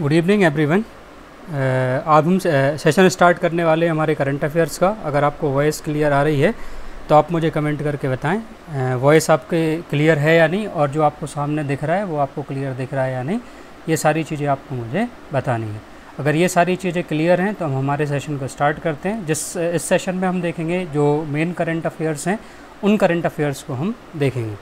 Good evening everyone आज हम session start करने वाले हमारे करंट अफेयर्स का। अगर आपको वॉइस क्लियर आ रही है तो आप मुझे कमेंट करके बताएँ। वॉइस आपके क्लियर है या नहीं, और जो आपको सामने दिख रहा है, वो आपको क्लियर दिख रहा है या नहीं, ये सारी चीज़ें आपको मुझे बतानी है। अगर ये सारी चीज़ें क्लियर हैं तो हम हमारे सेशन को स्टार्ट करते हैं। जिस, इस सेशन में हम देखेंगे, जो मेन करंट अफेयर्स हैं, उन करंट अफेयर्स को हम देखेंगे।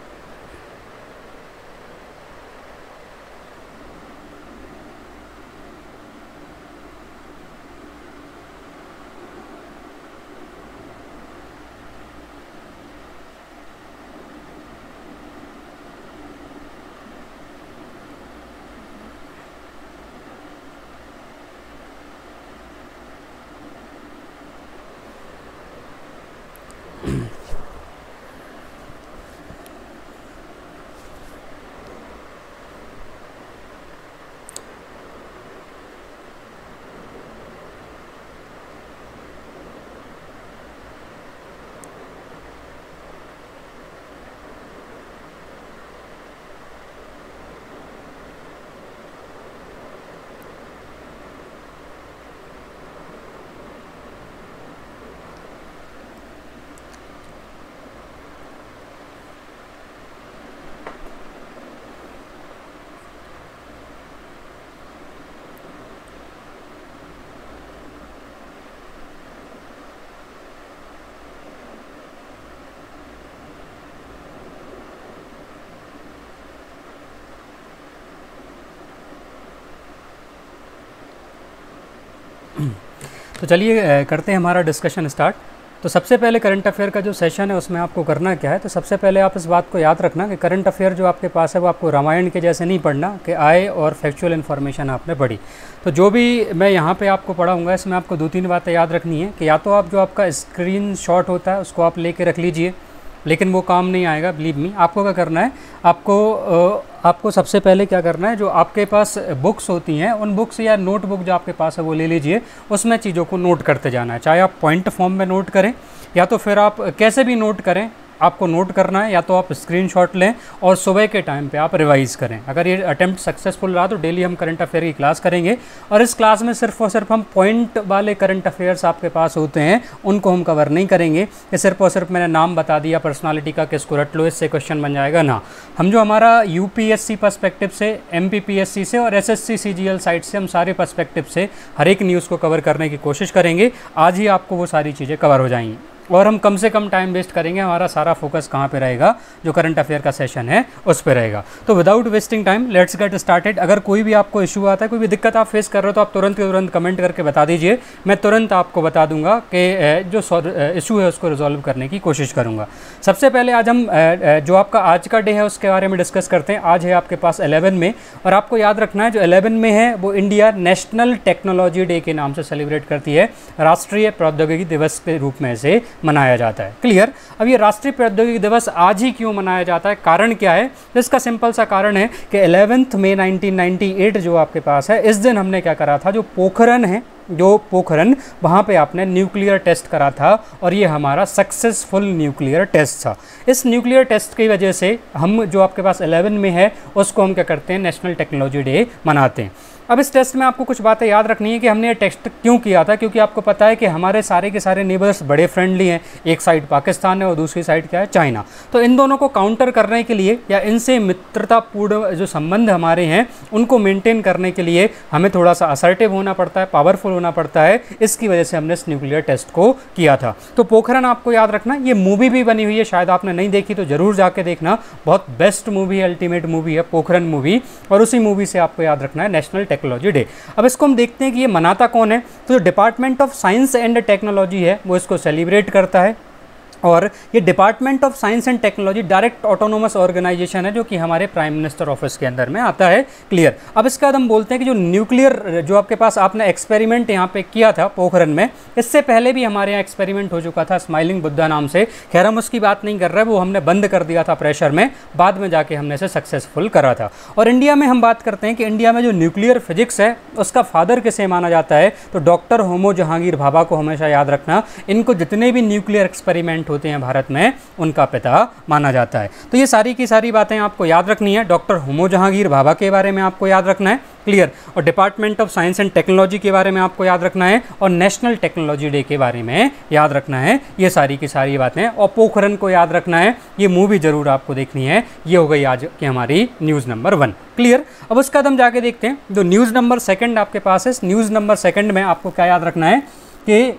तो चलिए करते हैं हमारा डिस्कशन स्टार्ट तो सबसे पहले करंट अफेयर का जो सेशन है, उसमें आपको करना क्या है? तो सबसे पहले आप इस बात को याद रखना कि करंट अफेयर जो आपके पास है, वो आपको रामायण के जैसे नहीं पढ़ना कि आए और फैक्चुअल इन्फॉर्मेशन आपने पढ़ी। तो जो भी मैं यहाँ पे आपको पढ़ाऊँगा, इसमें आपको दो तीन बातें याद रखनी है कि या तो आप जो आपका स्क्रीन होता है, उसको आप ले रख लीजिए। लेकिन वो काम नहीं आएगा बिलीव मी आपको क्या करना है? आपको आपको सबसे पहले क्या करना है? जो आपके पास बुक्स होती हैं, उन बुक्स या नोटबुक जो आपके पास है, वो ले लीजिए। उसमें चीज़ों को नोट करते जाना है। चाहे आप पॉइंट फॉर्म में नोट करें, या तो फिर आप कैसे भी नोट करें आपको नोट करना है या तो आप स्क्रीनशॉट लें और सुबह के टाइम पे आप रिवाइज़ करें। अगर ये अटैम्प्ट सक्सेसफुल रहा तो डेली हम करंट अफेयर की क्लास करेंगे और इस क्लास में सिर्फ़ और सिर्फ़ हम पॉइंट वाले करंट अफेयर्स आपके पास होते हैं, उनको हम कवर नहीं करेंगे। ये सिर्फ़ और सिर्फ़ मैंने नाम बता दिया पर्सनालिटी का किसको रट लो, इससे क्वेश्चन बन जाएगा ना। हम जो हमारा यू पर्सपेक्टिव से एमपीपीएससी से और एस एस साइट से हम सारे पर्सपेक्टिव से हर एक न्यूज़ को कवर करने की कोशिश करेंगे। आज ही आपको वो सारी चीज़ें कवर हो जाएँगी। और हम कम से कम टाइम वेस्ट करेंगे, हमारा सारा फोकस कहाँ पे रहेगा? जो करंट अफेयर का सेशन है, उस पर रहेगा। तो without wasting time let's get started अगर कोई भी आपको इशू आता है, कोई भी दिक्कत आप फेस कर रहे हो तो आप तुरंत के तुरंत कमेंट करके बता दीजिए। मैं तुरंत आपको बता दूँगा कि जो इशू है, उसको रिजॉल्व करने की कोशिश करूँगा। सबसे पहले आज हम जो आपका आज का डे है, उसके बारे में डिस्कस करते हैं। आज है आपके पास एलेवन में। और आपको याद रखना है, जो एलेवन में है, वो इंडिया नेशनल टेक्नोलॉजी डे के नाम से सेलिब्रेट करती है। राष्ट्रीय प्रौद्योगिकी दिवस के रूप में से मनाया जाता है। क्लियर अब ये राष्ट्रीय प्रौद्योगिकी दिवस आज ही क्यों मनाया जाता है? कारण क्या है? तो इसका सिंपल सा कारण है कि एलेवेंथ मई 1998 जो आपके पास है, इस दिन हमने क्या करा था? जो पोखरन है, जो पोखरन वहाँ पे आपने न्यूक्लियर टेस्ट करा था और ये हमारा सक्सेसफुल न्यूक्लियर टेस्ट था। इस न्यूक्लियर टेस्ट की वजह से हम जो आपके पास 11 में है, उसको हम क्या करते हैं? नेशनल टेक्नोलॉजी डे मनाते हैं। अब इस टेस्ट में आपको कुछ बातें याद रखनी है कि हमने ये टेस्ट क्यों किया था? क्योंकि आपको पता है कि हमारे सारे के सारे नेबर्स बड़े फ्रेंडली हैं। एक साइड पाकिस्तान है और दूसरी साइड क्या है? चाइना तो इन दोनों को काउंटर करने के लिए या इनसे मित्रतापूर्ण जो संबंध हमारे हैं, उनको मेंटेन करने के लिए हमें थोड़ा सा असर्टिव होना पड़ता है पावरफुल होना पड़ता है। इसकी वजह से हमने इस न्यूक्लियर टेस्ट को किया था। तो पोखरन आपको याद रखना, ये मूवी भी बनी हुई है, शायद आपने नहीं देखी तो ज़रूर जाके देखना। बहुत बेस्ट मूवी है अल्टीमेट मूवी है पोखरन मूवी और उसी मूवी से आपको याद रखना है नेशनल टेक्नोलॉजी डे अब इसको हम देखते हैं कि ये मनाता कौन है? तो जो department of science and technology है, वो इसको सेलिब्रेट करता है। और ये department of science and technology direct autonomous organisation है, जो कि हमारे प्राइम मिनिस्टर ऑफ़िस के अंदर में आता है क्लियर अब इसके बाद हम बोलते हैं कि जो न्यूक्लियर जो आपके पास आपने एक्सपेरिमेंट यहाँ पे किया था पोखरन में, इससे पहले भी हमारे यहाँ एक्सपेरिमेंट हो चुका था स्माइलिंग बुद्धा नाम से। खैर, हम उसकी बात नहीं कर रहे, वो हमने बंद कर दिया था प्रेशर में, बाद में जाके हमने इसे सक्सेसफुल करा था। और इंडिया में हम बात करते हैं कि इंडिया में जो न्यूक्लियर फिजिक्स है, उसका फादर किसे माना जाता है? तो डॉक्टर होमो जहांगीर भाभा को हमेशा याद रखना। इनको जितने भी न्यूक्लियर एक्सपेरिमेंट होते हैं भारत में, उनका पिता माना जाता है। तो ये सारी की सारी बातें आपको याद रखनी है। डॉक्टर होमो जहांगीर भाभा के बारे में आपको याद रखना है, क्लियर। और department of science and technology के बारे में आपको याद रखना है, और नेशनल टेक्नोलॉजी डे के बारे में याद रखना है। ये सारी की सारी बातें और पोखरन को याद रखना है। ये मूवी ज़रूर आपको देखनी है। ये हो गई आज की हमारी न्यूज़ नंबर वन। क्लियर? अब उसका हम जाके देखते हैं। जो न्यूज़ नंबर सेकंड आपके पास है न्यूज़ नंबर सेकंड में आपको क्या याद रखना है कि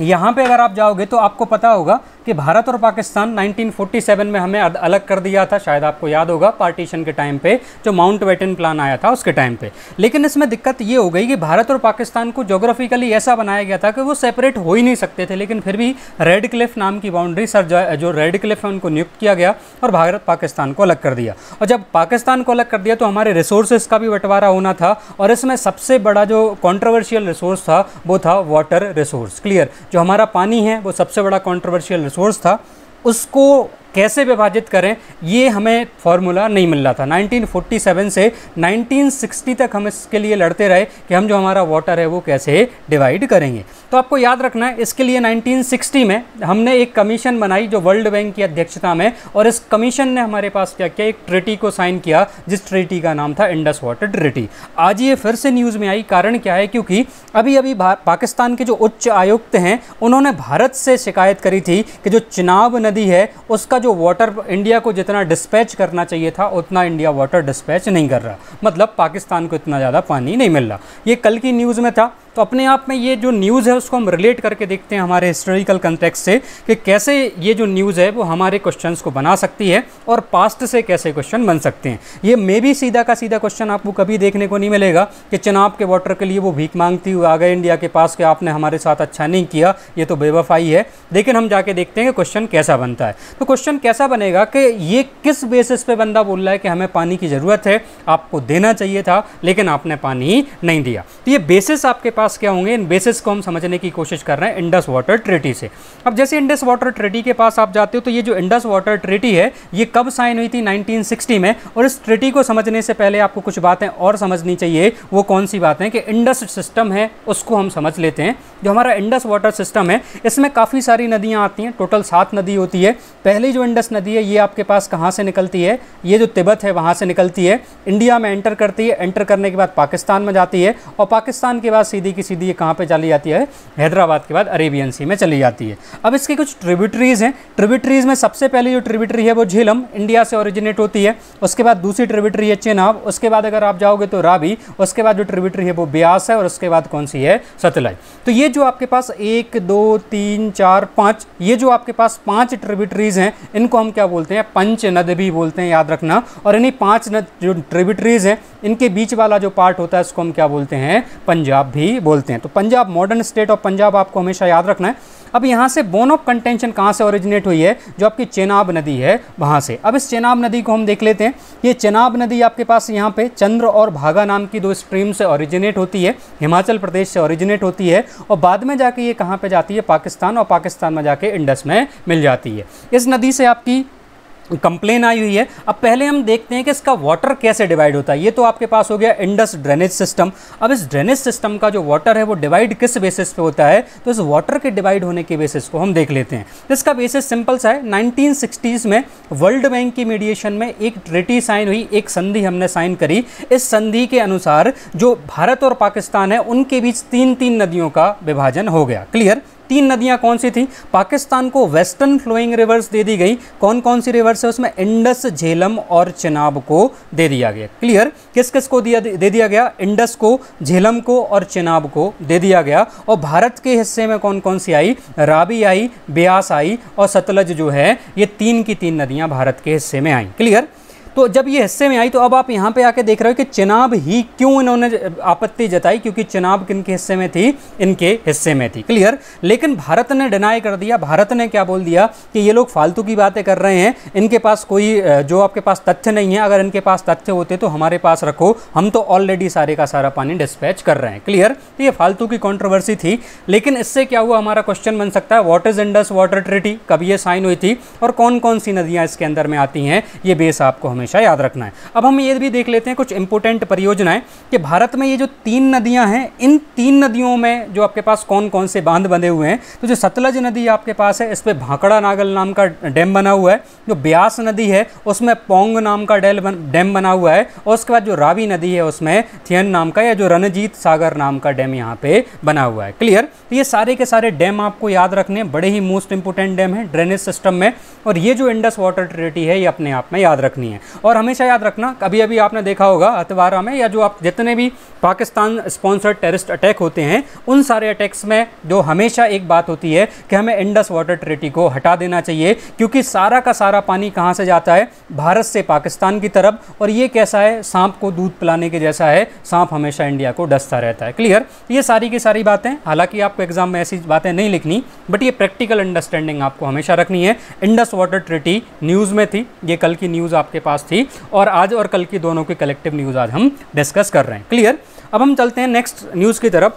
यहाँ पे अगर आप जाओगे तो आपको पता होगा कि भारत और पाकिस्तान 1947 में हमें अलग कर दिया था, शायद आपको याद होगा, पार्टीशन के टाइम पे, जो माउंट वेटन प्लान आया था उसके टाइम पे। लेकिन इसमें दिक्कत ये हो गई कि भारत और पाकिस्तान को जोग्राफिकली ऐसा बनाया गया था कि वो सेपरेट हो ही नहीं सकते थे, लेकिन फिर भी रेड क्लिफ नाम की बाउंड्री सर जो रेड क्लिफ है, उनको नियुक्त किया गया और भारत पाकिस्तान को अलग कर दिया। और जब पाकिस्तान को अलग कर दिया तो हमारे रिसोर्सेज का भी बंटवारा होना था और इसमें सबसे बड़ा जो कॉन्ट्रोवर्शियल रिसोर्स था, वो था वाटर रिसोर्स क्लियर जो हमारा पानी है, वो सबसे बड़ा कॉन्ट्रोवर्शियल रिसोर्स था उसको कैसे विभाजित करें, ये हमें फॉर्मूला नहीं मिल रहा था। 1947 से 1960 तक हम इसके लिए लड़ते रहे कि हम जो हमारा वाटर है वो कैसे डिवाइड करेंगे। तो आपको याद रखना है, इसके लिए 1960 में हमने एक कमीशन बनाई जो वर्ल्ड बैंक की अध्यक्षता में, और इस कमीशन ने हमारे पास क्या किया, एक ट्रिटी को साइन किया, जिस ट्रिटी का नाम था इंडस वाटर ट्रिटी आज ये फिर से न्यूज़ में आई, कारण क्या है? क्योंकि अभी अभी पाकिस्तान के जो उच्च आयुक्त हैं, उन्होंने भारत से शिकायत करी थी कि जो चिनाब नदी है, उसका जो वाटर इंडिया को जितना डिस्पैच करना चाहिए था, उतना इंडिया वाटर डिस्पैच नहीं कर रहा। मतलब पाकिस्तान को इतना ज़्यादा पानी नहीं मिल रहा। ये कल की न्यूज़ में था तो अपने आप में ये जो न्यूज़ है, उसको हम रिलेट करके देखते हैं हमारे हिस्टोरिकल कंटेक्स से कि कैसे ये जो न्यूज़ है, वो हमारे क्वेश्चन को बना सकती है और पास्ट से कैसे क्वेश्चन बन सकते हैं। ये मे भी सीधा का सीधा क्वेश्चन आपको कभी देखने को नहीं मिलेगा कि चुनाव के वाटर के लिए वो भीख मांगती हुई आ गए इंडिया के पास कि आपने हमारे साथ अच्छा नहीं किया, ये तो बेवफाई है। लेकिन हम जाके देखते हैं कि क्वेश्चन कैसा बनता है। तो क्वेश्चन कैसा बनेगा कि ये किस बेसिस पे बंदा बोल रहा है कि हमें पानी की ज़रूरत है, आपको देना चाहिए था, लेकिन आपने पानी नहीं दिया। तो ये बेसिस आपके पास क्या होंगे? इन बेसिस को हम समझने की कोशिश कर रहे हैं इंडस वाटर ट्रिटी से। अब जैसे इंडस वाटर ट्रिटी के पास आप जाते हो तो ये जो इंडस वाटर ट्रिटी है, ये कब साइन हुई थी? 1960 में। और इस ट्रिटी को समझने से पहले आपको कुछ बातें और समझनी चाहिए। वो कौन सी बातें कि इंडस सिस्टम है, उसको हम समझ लेते हैं। जो हमारा इंडस वाटर सिस्टम है, इसमें काफ़ी सारी नदियाँ आती हैं। टोटल सात नदी होती है। पहली जो इंडस नदी है, ये आपके पास कहाँ से निकलती है? ये जो तिब्बत है, वहाँ से निकलती है। इंडिया में एंटर करती है। एंटर करने के बाद पाकिस्तान में जाती है। और पाकिस्तान के बाद सीधी की सीधी ये कहाँ पर चली जाती है? हैदराबाद के बाद अरेबियन सी में चली जाती है। अब इसके कुछ ट्रिब्यूटरीज हैं। ट्रिब्यूटरीज में सबसे पहले जो ट्रिब्यूटरी है वो झीलम, इंडिया से ओरिजिनेट होती है। उसके बाद दूसरी ट्रिब्यूटरी है चेनाब। उसके बाद अगर आप जाओगे तो राबी। उसके बाद जो ट्रिब्यूटरी है वो ब्यास है और उसके बाद कौन सी है? सतलज। तो ये जो आपके पास एक, दो, तीन, चार, पाँच, ये जो आपके पास पाँच ट्रिब्यूटरीज हैं, इनको हम क्या बोलते हैं? पंच नद भी बोलते हैं, याद रखना। और इन्हीं पाँच नद, जो ट्रिब्यूटरीज हैं, इनके बीच वाला जो पार्ट होता है उसको हम क्या बोलते हैं? पंजाब भी बोलते हैं। तो Punjab modern state of Punjab आपको हमेशा याद रखना है। अब यहाँ से बोन ऑफ़ कंटेंशन कहाँ से ओरिजिनेट हुई है? जो आपकी चेनाब नदी है, वहाँ से। अब इस चेनाब नदी को हम देख लेते हैं। ये चेनाब नदी आपके पास यहाँ पे चंद्र और भागा नाम की दो स्ट्रीम से ओरिजिनेट होती है, हिमाचल प्रदेश से ओरिजिनेट होती है और बाद में जाके ये कहाँ पे जाती है? पाकिस्तान और पाकिस्तान में जाके इंडस में मिल जाती है। इस नदी से आपकी कंप्लेन आई हुई है। अब पहले हम देखते हैं कि इसका वाटर कैसे डिवाइड होता है। ये तो आपके पास हो गया इंडस ड्रेनेज सिस्टम अब इस ड्रेनेज सिस्टम का जो वाटर है, वो डिवाइड किस बेसिस पे होता है? तो इस वाटर के डिवाइड होने के बेसिस को हम देख लेते हैं। इसका बेसिस सिंपल सा है। नाइनटीन में वर्ल्ड बैंक की मीडिएशन में एक ट्रिटी साइन हुई, एक संधि हमने साइन करी। इस संधि के अनुसार जो भारत और पाकिस्तान है, उनके बीच तीन तीन नदियों का विभाजन हो गया। क्लियर तीन नदियाँ कौन सी थी? पाकिस्तान को वेस्टर्न फ्लोइंग रिवर्स दे दी गई। कौन कौन सी रिवर्स है उसमें? इंडस झेलम और चिनाब को दे दिया गया। क्लियर किस किस को दिया दे दिया गया? इंडस को झेलम को और चिनाब को दे दिया गया। और भारत के हिस्से में कौन कौन सी आई? राबी आई, ब्यास आई और सतलज जो है, ये तीन की तीन नदियाँ भारत के हिस्से में आई। क्लियर तो जब ये हिस्से में आई तो अब आप यहाँ पे आके देख रहे हो कि चिनाब ही क्यों इन्होंने आपत्ति जताई? क्योंकि चिनाब किन के हिस्से में थी? इनके हिस्से में थी। क्लियर लेकिन भारत ने डिनाई कर दिया। भारत ने क्या बोल दिया? कि ये लोग फालतू की बातें कर रहे हैं। इनके पास कोई जो आपके पास तथ्य नहीं है, अगर इनके पास तथ्य होते तो हमारे पास रखो। हम तो ऑलरेडी सारे का सारा पानी डिस्पैच कर रहे हैं। क्लियर तो ये फालतू की कॉन्ट्रोवर्सी थी। लेकिन इससे क्या हुआ? हमारा क्वेश्चन बन सकता है what is Indus water treaty कब ये साइन हुई थी? और कौन कौन सी नदियाँ इसके अंदर में आती हैं? ये बेस आपको हमेशा हमेशा याद रखना है। अब हम ये भी देख लेते हैं कुछ इंपोर्टेंट परियोजनाएँ कि भारत में ये जो तीन नदियाँ हैं इन तीन नदियों में जो आपके पास कौन कौन से बाँध बंधे हुए हैं तो जो सतलज नदी आपके पास है इस पर भाकड़ा नागल नाम का डैम बना हुआ है जो ब्यास नदी है उसमें पोंग नाम का डैल बन, डैम बना हुआ है और उसके बाद जो रावी नदी है उसमें थियन नाम का या जो रणजीत सागर नाम का डैम यहाँ पे बना हुआ है। क्लियर तो ये सारे के सारे डैम आपको याद रखने बड़े ही मोस्ट इंपोर्टेंट डैम है ड्रेनेज सिस्टम में और ये जो इंडस वाटर ट्रिटी है ये अपने आप में याद रखनी है। और हमेशा याद रखना, कभी अभी आपने देखा होगा अतवारा में, या जो आप जितने भी पाकिस्तान स्पॉन्सर्ड टेररिस्ट अटैक होते हैं, उन सारे अटैक्स में जो हमेशा एक बात होती है कि हमें इंडस वाटर ट्रिटी को हटा देना चाहिए, क्योंकि सारा का सारा पानी कहाँ से जाता है? भारत से पाकिस्तान की तरफ़, और ये कैसा है? सांप को दूध पिलाने के जैसा है। सांप हमेशा इंडिया को डसता रहता है। क्लियर? ये सारी की सारी बातें, हालाँकि आपको एग्ज़ाम में ऐसी बातें नहीं लिखनी, बट ये प्रैक्टिकल अंडरस्टैंडिंग आपको हमेशा रखनी है। इंडस वाटर ट्रिटी न्यूज़ में थी, ये कल की न्यूज़ आपके पास थी और आज और कल की दोनों की कलेक्टिव न्यूज़ आज हम डिस्कस कर रहे हैं। क्लियर अब हम चलते हैं नेक्स्ट न्यूज़ की तरफ़।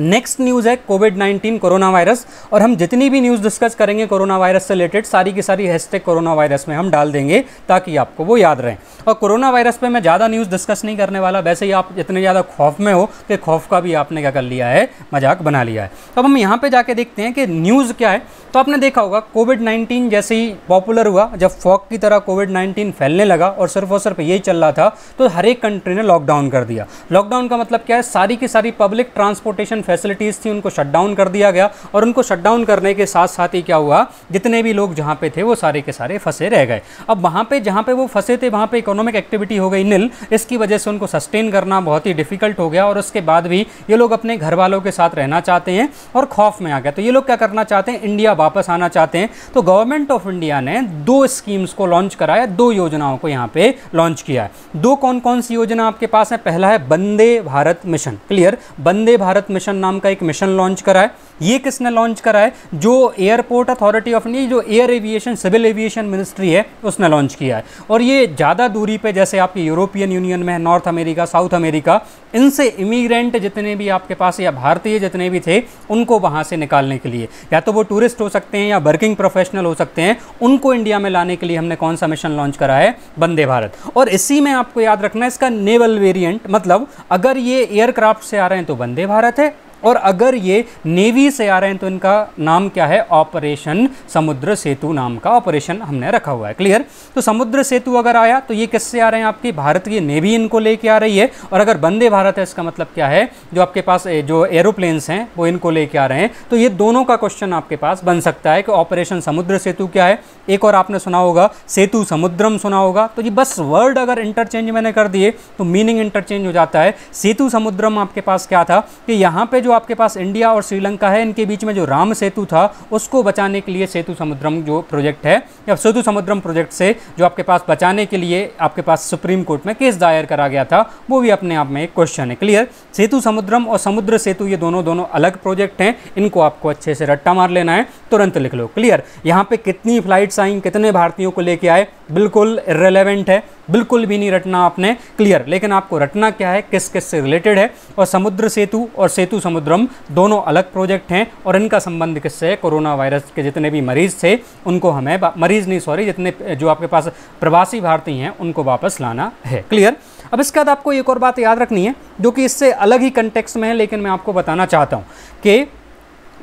नेक्स्ट न्यूज़ है कोविड 19 कोरोना वायरस और हम जितनी भी न्यूज़ डिस्कस करेंगे कोरोना वायरस से रिलेटेड सारी की सारी हैशटैग कोरोना वायरस में हम डाल देंगे ताकि आपको वो याद रहे। और कोरोना वायरस पे मैं ज़्यादा न्यूज़ डिस्कस नहीं करने वाला, वैसे ही आप इतने ज़्यादा खौफ में हो कि खौफ का भी आपने क्या कर लिया है, मज़ाक बना लिया है। अब हम यहाँ पर जाके देखते हैं कि न्यूज़ क्या है। तो आपने देखा होगा कोविड नाइन्टीन जैसे ही पॉपुलर हुआ, जब फॉक की तरह कोविड नाइन्टीन फैलने लगा और सिर्फ़ और सिर्फ़ यही चल रहा था तो हर एक कंट्री ने लॉकडाउन कर दिया। लॉकडाउन का मतलब क्या है? सारी की सारी पब्लिक ट्रांसपोर्टेशन फैसिलिटीज़ थी, उनको शटडाउन कर दिया गया और उनको शटडाउन करने के साथ साथ ही क्या हुआ? जितने भी लोग जहाँ पे थे, वो सारे के सारे फंसे रह गए। अब वहाँ पे, जहाँ पे वो फंसे थे, वहाँ पे इकोनॉमिक एक्टिविटी हो गई नील इसकी वजह से उनको सस्टेन करना बहुत ही डिफ़िकल्ट हो गया और उसके बाद भी ये लोग अपने घर वालों के साथ रहना चाहते हैं और खौफ में आ गया तो ये लोग क्या करना चाहते हैं? इंडिया वापस आना चाहते हैं। तो गवर्नमेंट ऑफ़ इंडिया ने दो स्कीम्स को लॉन्च कराया, दो योजनाओं को यहाँ पे लॉन्च किया है। दो कौन कौन सी योजना आपके पास है? पहला है Vande Bharat mission clear Vande Bharat mission नाम का एक मिशन लॉन्च करा है। ये किसने लॉन्च करा है? जो एयरपोर्ट अथॉरिटी ऑफ़ इंडिया, जो air aviation, civil aviation ministry है, उसने लॉन्च किया है। और ये ज़्यादा दूरी पे, जैसे आपकी यूरोपियन यूनियन में नॉर्थ अमेरिका, साउथ अमेरिका, इनसे इमिग्रेंट जितने भी आपके पास या भारतीय जितने भी थे, उनको वहाँ से निकालने के लिए। या तो वो टूरिस्ट हो सकते हैं या वर्किंग प्रोफेशनल हो सकते हैं, उनको इंडिया में लाने के लिए हमने कौन सा मिशन लॉन्च करा है? वंदे भारत। और इसी में आपको याद रखना है, इसका नेवल वेरियंट मतलब अगर ये एयरक्राफ्ट से आ रहे हैं तो वंदे भारत है और अगर ये नेवी से आ रहे हैं तो इनका नाम क्या है? ऑपरेशन समुद्र सेतु नाम का ऑपरेशन हमने रखा हुआ है। क्लियर? तो समुद्र सेतु अगर आया तो ये किससे आ रहे हैं आपकी? भारत की नेवी इनको लेके आ रही है। और अगर वंदे भारत है, इसका मतलब क्या है? जो आपके पास जो एरोप्लेन्स हैं, वो इनको लेके आ रहे हैं। तो ये दोनों का क्वेश्चन आपके पास बन सकता है कि ऑपरेशन समुद्र सेतु क्या है? एक और आपने सुना होगा, सेतु समुद्रम सुना होगा। तो ये बस वर्ड अगर इंटरचेंज मैंने कर दिए तो मीनिंग इंटरचेंज हो जाता है। सेतु समुद्रम आपके पास क्या था? कि यहाँ पे जो आपके पास इंडिया और श्रीलंका है, इनके बीच में जो राम सेतु था, उसको बचाने के लिए सेतु समुद्रम जो प्रोजेक्ट है, या सेतु समुद्रम प्रोजेक्ट से जो आपके पास बचाने के लिए आपके पास सुप्रीम कोर्ट में केस दायर करा गया था, वो भी अपने आप में एक क्वेश्चन है. क्लियर सेतु समुद्रम और समुद्र सेतु, ये दोनों दोनों अलग प्रोजेक्ट हैं, इनको आपको अच्छे से रट्टा मार लेना है, तुरंत लिख लो. क्लियर यहाँ पे कितनी फ्लाइट्स आई, कितने भारतीयों को लेके आए? बिल्कुल इरेलीवेंट है. बिल्कुल भी नहीं रटना आपने क्लियर लेकिन आपको रटना क्या है? किस किस से रिलेटेड है? और समुद्र सेतु और सेतु समुद्रम दोनों अलग प्रोजेक्ट हैं और इनका संबंध किससे है? कोरोना वायरस के जितने भी मरीज़ थे, उनको हमें मरीज़ नहीं सॉरी जितने जो आपके पास प्रवासी भारतीय हैं, उनको वापस लाना है। क्लियर अब इसके बाद आपको एक और बात याद रखनी है, जो कि इससे अलग ही कंटेक्स में है, लेकिन मैं आपको बताना चाहता हूँ कि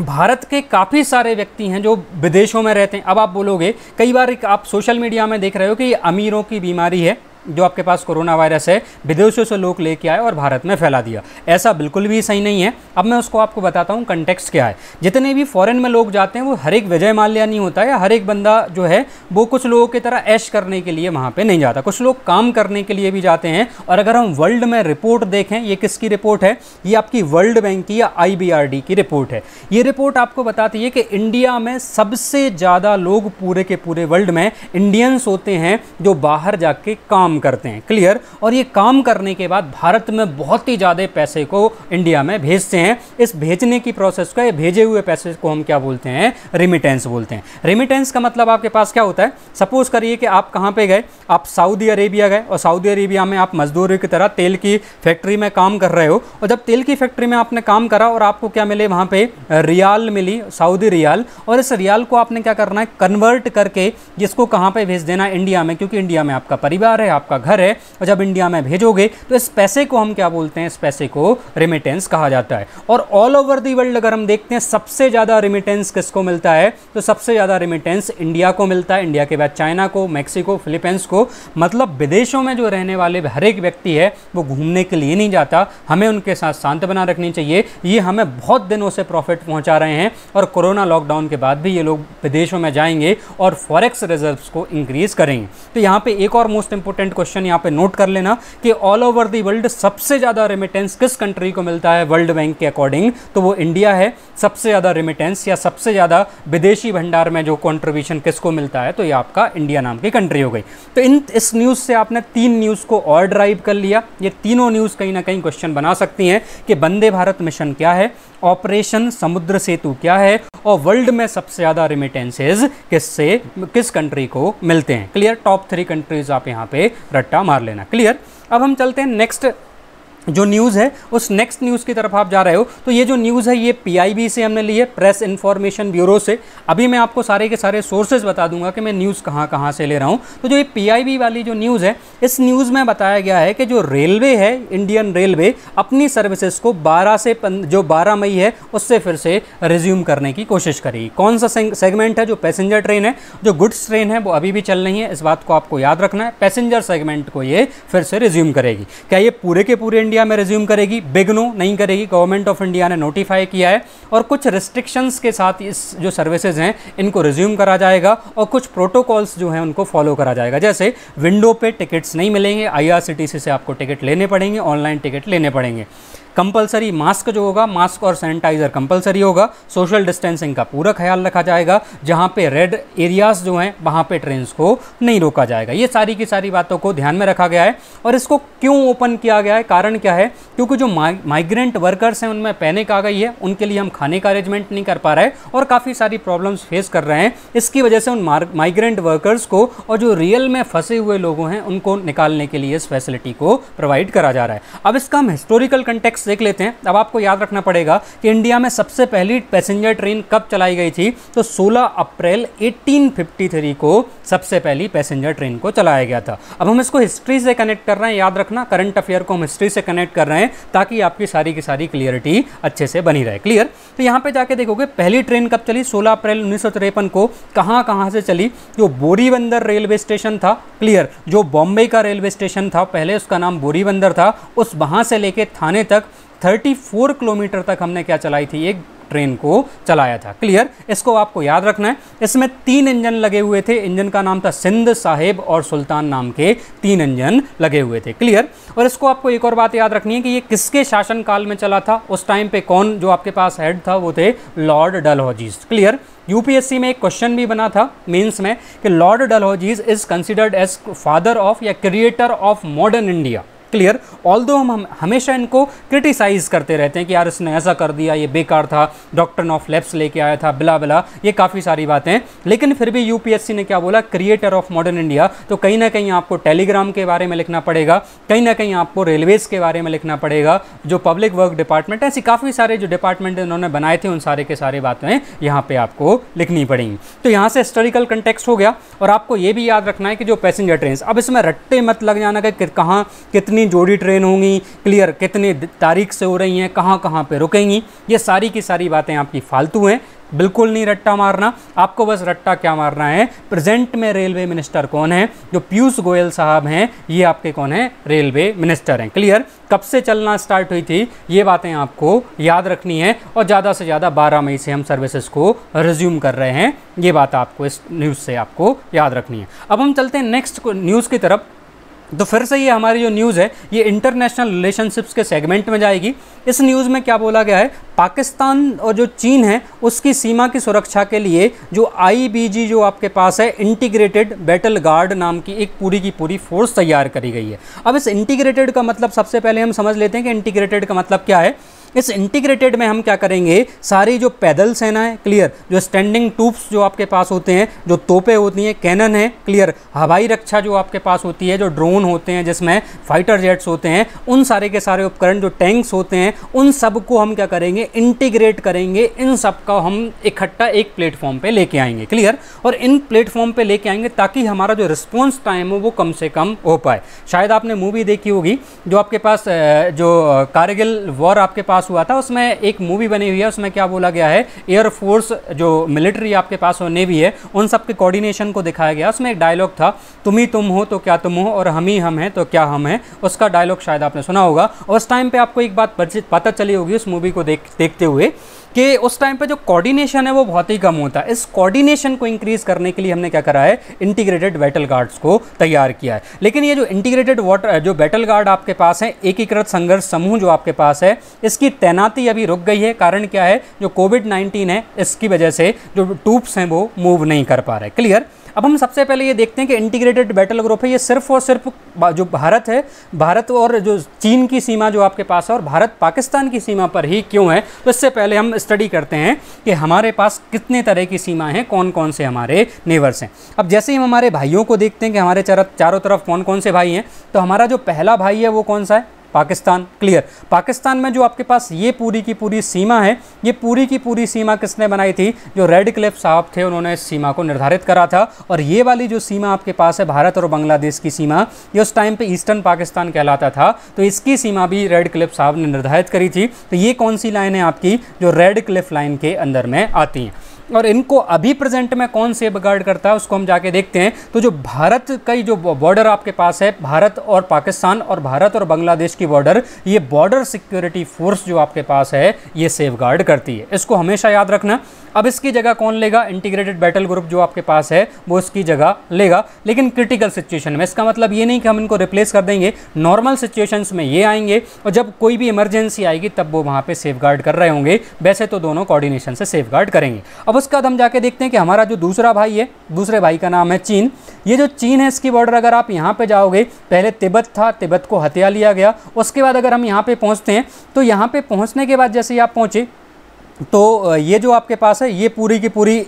भारत के काफ़ी सारे व्यक्ति हैं जो विदेशों में रहते हैं। अब आप बोलोगे, कई बार आप सोशल मीडिया में देख रहे हो कि ये अमीरों की बीमारी है। जो आपके पास कोरोना वायरस है, विदेशों से लोग लेके आए और भारत में फैला दिया। ऐसा बिल्कुल भी सही नहीं है। अब मैं उसको आपको बताता हूँ कंटेक्स्ट क्या है। जितने भी फॉरेन में लोग जाते हैं, वो हर एक विजय माल्या नहीं होता है हर एक बंदा जो है, वो कुछ लोगों की तरह ऐश करने के लिए वहाँ पर नहीं जाता। कुछ लोग काम करने के लिए भी जाते हैं और अगर हम वर्ल्ड में रिपोर्ट देखें, ये किसकी रिपोर्ट है? ये आपकी वर्ल्ड बैंक की या आईबीआरडी की रिपोर्ट है। ये रिपोर्ट आपको बताती है कि इंडिया में सबसे ज़्यादा लोग पूरे के पूरे वर्ल्ड में इंडियंस होते हैं जो बाहर जाके काम काम करते हैं। क्लियर और ये काम करने के बाद भारत में बहुत ही ज़्यादा पैसे को इंडिया में भेजते हैं। इस भेजने की प्रोसेस को भेजे हुए पैसे को हम क्या बोलते हैं? रिमिटेंस बोलते हैं। रिमिटेंस का मतलब आपके पास क्या होता है? सपोज़ करिए कि आप कहाँ पे गए? आप सऊदी अरेबिया गए और सऊदी अरेबिया में आप मजदूर की तरह तेल की फैक्ट्री में काम कर रहे हो और जब तेल की फैक्ट्री में आपने काम करा और आपको क्या मिले? वहाँ पे रियाल मिली सऊदी रियाल। और इस रियाल को आपने क्या करना है? कन्वर्ट करके जिसको कहाँ पे भेज देना इंडिया में, क्योंकि इंडिया में आपका परिवार है आपका घर है और जब इंडिया में भेजोगे तो इस पैसे को हम क्या बोलते हैं? इस पैसे को रिमिटेंस कहा जाता है। और ऑल ओवर दी वर्ल्ड अगर हम देखते हैं, सबसे ज़्यादा रिमिटेंस किसको मिलता है? तो सबसे ज़्यादा रिमिटेंस इंडिया को मिलता है। इंडिया के बाद चाइना को, मैक्सिको, फिलीपींस को। मतलब विदेशों में जो रहने वाले हर एक व्यक्ति है, वो घूमने के लिए नहीं जाता। हमें उनके साथ शांत बना रखनी चाहिए। ये हमें बहुत दिनों से प्रॉफिट पहुँचा रहे हैं और कोरोना लॉकडाउन के बाद भी ये लोग विदेशों में जाएँगे और फॉरेक्स रिजर्व्स को इंक्रीज करेंगे। तो यहाँ पे एक और मोस्ट इंपोर्टेंट क्वेश्चन यहाँ पे नोट कर लेना कि ऑल ओवर दी वर्ल्ड सबसे ज़्यादा रेमिटेंस किस कंट्री को मिलता है? वर्ल्ड बैंक के अकॉर्डिंग तो वो इंडिया है। सबसे ज़्यादा रेमिटेंस या सबसे ज़्यादा विदेशी भंडार में जो कॉन्ट्रीब्यूशन किसको मिलता है? तो ये आपका इंडिया नाम की कंट्री हो गई। तो इन, इस न्यूज़ से आपने तीन न्यूज़ को और ड्राइव कर लिया। ये तीनों न्यूज़ कहीं ना कहीं क्वेश्चन बना सकती हैं कि वंदे भारत मिशन क्या है? ऑपरेशन समुद्र सेतु क्या है? और वर्ल्ड में सबसे ज़्यादा रिमिटेंसेज किससे, किस कंट्री को मिलते हैं? क्लियर टॉप थ्री कंट्रीज़ आप यहाँ पे रट्टा मार लेना। क्लियर अब हम चलते हैं नेक्स्ट जो न्यूज़ है, उस नेक्स्ट न्यूज़ की तरफ़ आप जा रहे हो तो ये जो न्यूज़ है, ये पीआईबी से हमने ली है प्रेस इन्फॉर्मेशन ब्यूरो से। अभी मैं आपको सारे के सारे सोर्सेज बता दूँगा कि मैं न्यूज़ कहाँ कहाँ से ले रहा हूँ। तो जो ये पीआईबी वाली जो न्यूज़ है, इस न्यूज़ में बताया गया है कि जो रेलवे है इंडियन रेलवे अपनी सर्विसेज़ को बारह से जो बारह मई है, उससे फिर से रिज्यूम करने की कोशिश करेगी कौन सा सेगमेंट है? जो पैसेंजर ट्रेन है, जो गुड्स ट्रेन है, वो अभी भी चल रही है। इस बात को आपको याद रखना है। पैसेंजर सेगमेंट को ये फिर से रिज्यूम करेगी। क्या ये पूरे के पूरे इंडिया में रिज्यूम करेगी, बिगनो नहीं करेगी गवर्नमेंट ऑफ़ इंडिया ने नोटिफाई किया है और कुछ रिस्ट्रिक्शंस के साथ इस जो सर्विसेज़ हैं, इनको रिज्यूम करा जाएगा और कुछ प्रोटोकॉल्स जो हैं, उनको फॉलो करा जाएगा। जैसे विंडो पे टिकट्स नहीं मिलेंगे आईआरसीटीसी से आपको टिकट लेने पड़ेंगे ऑनलाइन टिकट लेने पड़ेंगे। कंपलसरी मास्क जो होगा, मास्क और सैनिटाइजर कंपलसरी होगा। सोशल डिस्टेंसिंग का पूरा ख्याल रखा जाएगा। जहाँ पे रेड एरियाज़ जो हैं, वहाँ पे ट्रेन को नहीं रोका जाएगा। ये सारी की सारी बातों को ध्यान में रखा गया है और इसको क्यों ओपन किया गया है? कारण क्या है? क्योंकि जो माइग्रेंट वर्कर्स हैं, उनमें पैनिक आ गई है। उनके लिए हम खाने का अरेंजमेंट नहीं कर पा रहे और काफ़ी सारी प्रॉब्लम्स फेस कर रहे हैं। इसकी वजह से उन माइग्रेंट वर्कर्स को और जो रियल में फंसे हुए लोगों हैं, उनको निकालने के लिए इस फैसिलिटी को प्रोवाइड करा जा रहा है। अब इसका हम हिस्टोरिकल कंटेक्स देख लेते हैं। अब आपको याद रखना पड़ेगा कि इंडिया में सबसे पहली पैसेंजर ट्रेन कब चलाई गई थी? तो 16 अप्रैल 1853 को सबसे पहली पैसेंजर ट्रेन को चलाया गया था। अब हम इसको हिस्ट्री से कनेक्ट कर रहे हैं। याद रखना, करंट अफेयर को हम हिस्ट्री से कनेक्ट कर रहे हैं ताकि आपकी सारी की सारी क्लियरिटी अच्छे से बनी रहे। क्लियर? तो यहाँ पर जाके देखोगे, पहली ट्रेन कब चली? 16 अप्रैल उन्नीस सौ तिरपन को। कहाँ कहाँ से चली? जो बोरीबंदर रेलवे स्टेशन था। क्लियर? जो बॉम्बे का रेलवे स्टेशन था, पहले उसका नाम बोरीबंदर था। उस वहाँ से लेके थाने तक 34 किलोमीटर तक हमने क्या चलाई थी? एक ट्रेन को चलाया था। क्लियर इसको आपको याद रखना है। इसमें तीन इंजन लगे हुए थे। इंजन का नाम था सिंध साहेब और सुल्तान नाम के तीन इंजन लगे हुए थे। क्लियर और इसको आपको एक और बात याद रखनी है कि ये किसके शासन काल में चला था? उस टाइम पे कौन जो आपके पास हेड था, वो थे लॉर्ड डलहौजीज क्लियर यूपीएससी में एक क्वेश्चन भी बना था मीन्स में कि lord Dalhousie's is considered as father of या creator of modern India clear all दो हम हमेशा इनको क्रिटिसाइज करते रहते हैं कि यार इसने ऐसा कर दिया, ये बेकार था डॉक्टर ऑफ़ लेप्स लेके आया था बिला बिला ये काफ़ी सारी बातें। लेकिन फिर भी यूपीएससी ने क्या बोला? क्रिएटर ऑफ़ मॉडर्न इंडिया तो कहीं ना कहीं आपको टेलीग्राम के बारे में लिखना पड़ेगा, कहीं ना कहीं आपको रेलवेज़ के बारे में लिखना पड़ेगा, जो पब्लिक वर्क डिपार्टमेंट ऐसी काफ़ी सारे जो डिपार्टमेंट इन्होंने बनाए थे, उन सारे के सारे बातें यहाँ पर आपको लिखनी पड़ेंगी तो यहाँ से हिस्टोरिकल कंटेक्स्ट हो गया, और आपको ये भी याद रखना है कि जो पैसेंजर ट्रेन अब इसमें रट्टे मत लग जाना कि कहाँ, कितनी कितनी जोड़ी ट्रेन होंगी, क्लियर कितने तारीख से हो रही हैं, कहाँ कहाँ पे रुकेंगी, ये सारी की सारी बातें आपकी फालतू हैं, बिल्कुल नहीं रट्टा मारना, आपको बस रट्टा क्या मारना है, प्रेजेंट में रेलवे मिनिस्टर कौन है, जो पीयूष गोयल साहब हैं, ये आपके कौन है, रेलवे मिनिस्टर हैं, क्लियर? कब से चलना स्टार्ट हुई थी, ये बातें आपको याद रखनी है, और ज़्यादा से ज़्यादा 12 मई से हम सर्विसेज़ को रिज्यूम कर रहे हैं, ये बात आपको इस न्यूज़ से आपको याद रखनी है। अब हम चलते हैं नेक्स्ट न्यूज़ की तरफ़ तो फिर से ये हमारी जो न्यूज़ है, ये इंटरनेशनल रिलेशनशिप्स के सेगमेंट में जाएगी। इस न्यूज़ में क्या बोला गया है? पाकिस्तान और जो चीन है, उसकी सीमा की सुरक्षा के लिए जो आईबीजी जो आपके पास है इंटीग्रेटेड बैटल गार्ड नाम की एक पूरी की पूरी फोर्स तैयार करी गई है। अब इस इंटीग्रेटेड का मतलब सबसे पहले हम समझ लेते हैं कि इंटीग्रेटेड का मतलब क्या है। इस इंटीग्रेटेड में हम क्या करेंगे? सारी जो पैदल सेना है क्लियर? जो स्टैंडिंग टूप्स जो आपके पास होते हैं, जो तोपे होती हैं कैनन है, क्लियर? हवाई रक्षा जो आपके पास होती है, जो ड्रोन होते हैं, जिसमें फाइटर जेट्स होते हैं, उन सारे के सारे उपकरण, जो टैंक्स होते हैं, उन सबको हम क्या करेंगे? इंटीग्रेट करेंगे। इन सब का हम इकट्ठा एक प्लेटफॉर्म पर लेके आएँगे, क्लियर? और इन प्लेटफॉर्म पर लेके आएँगे ताकि हमारा जो रिस्पॉन्स टाइम हो, वो कम से कम हो पाए। शायद आपने मूवी देखी होगी, जो आपके पास जो कारगिल वॉर आपके पास पास हुआ था, उसमें एक मूवी बनी हुई है, उसमें क्या बोला गया है एयरफोर्स जो मिलिट्री आपके पास हो नेवी है, उन सबके कोऑर्डिनेशन को दिखाया गया। उसमें एक डायलॉग था, तुम ही तुम हो तो क्या तुम हो और हम ही हम हैं तो क्या हम हैं? उसका डायलॉग शायद आपने सुना होगा। उस टाइम पर आपको एक बात पता चली होगी उस मूवी को देख, देखते हुए कि उस टाइम पे जो कोऑर्डिनेशन है वो बहुत ही कम होता है। इस कोऑर्डिनेशन को इंक्रीज करने के लिए हमने क्या करा है? इंटीग्रेटेड बैटल गार्ड्स को तैयार किया है। लेकिन ये जो इंटीग्रेटेड वाटर जो बैटल गार्ड आपके पास है, एकीकृत संघर्ष समूह जो आपके पास है, इसकी तैनाती अभी रुक गई है। कारण क्या है? जो कोविड नाइन्टीन है, इसकी वजह से जो ट्रूप्स हैं वो मूव नहीं कर पा रहे। क्लियर अब हम सबसे पहले ये देखते हैं कि इंटीग्रेटेड बैटल ग्रुप है। ये सिर्फ़ और सिर्फ़ जो भारत है, भारत और जो चीन की सीमा जो आपके पास है और भारत पाकिस्तान की सीमा पर ही क्यों है तो इससे पहले हम स्टडी करते हैं कि हमारे पास कितने तरह की सीमा हैं कौन कौन से हमारे नेवर्स हैं। अब जैसे ही हम हमारे भाइयों को देखते हैं कि हमारे चारों तरफ़ कौन कौन से भाई हैं तो हमारा जो पहला भाई है वो कौन सा है? पाकिस्तान क्लियर पाकिस्तान में जो आपके पास ये पूरी की पूरी सीमा है, ये पूरी की पूरी सीमा किसने बनाई थी? जो रेड क्लिफ साहब थे, उन्होंने इस सीमा को निर्धारित करा था। और ये वाली जो सीमा आपके पास है, भारत और बांग्लादेश की सीमा, ये उस टाइम पे ईस्टर्न पाकिस्तान कहलाता था। तो इसकी सीमा भी रेड क्लिफ साहब ने निर्धारित करी थी। तो ये कौन सी लाइन है आपकी, जो रेड क्लिफ लाइन के अंदर में आती हैं? और इनको अभी प्रेजेंट में कौन सेफ़ गार्ड करता है, उसको हम जाके देखते हैं। तो जो भारत का जो बॉर्डर आपके पास है, भारत और पाकिस्तान और भारत और बांग्लादेश की बॉर्डर ये बॉर्डर सिक्योरिटी फोर्स जो आपके पास है, ये सेफ़ गार्ड करती है। इसको हमेशा याद रखना। अब इसकी जगह कौन लेगा? इंटीग्रेटेड बैटल ग्रुप जो आपके पास है, वो इसकी जगह लेगा। लेकिन क्रिटिकल सिचुएशन में, इसका मतलब ये नहीं कि हम इनको रिप्लेस कर देंगे। नॉर्मल सिचुएशंस में ये आएँगे और जब कोई भी इमरजेंसी आएगी, तब वो वहाँ पर सेफ़ कर रहे होंगे। वैसे तो दोनों कोऑर्डिनेशन से सेफ़ करेंगे। अब उसके बाद हम जाके देखते हैं कि हमारा जो दूसरा भाई है, दूसरे भाई का नाम है चीन। ये जो चीन है, इसकी बॉर्डर अगर आप यहाँ पे जाओगे, पहले तिब्बत था, तिब्बत को हत्या लिया गया। उसके बाद अगर हम यहाँ पे पहुँचते हैं तो यहाँ पे पहुँचने के बाद जैसे आप पहुँचे तो ये जो आपके पास है, ये पूरी की पूरी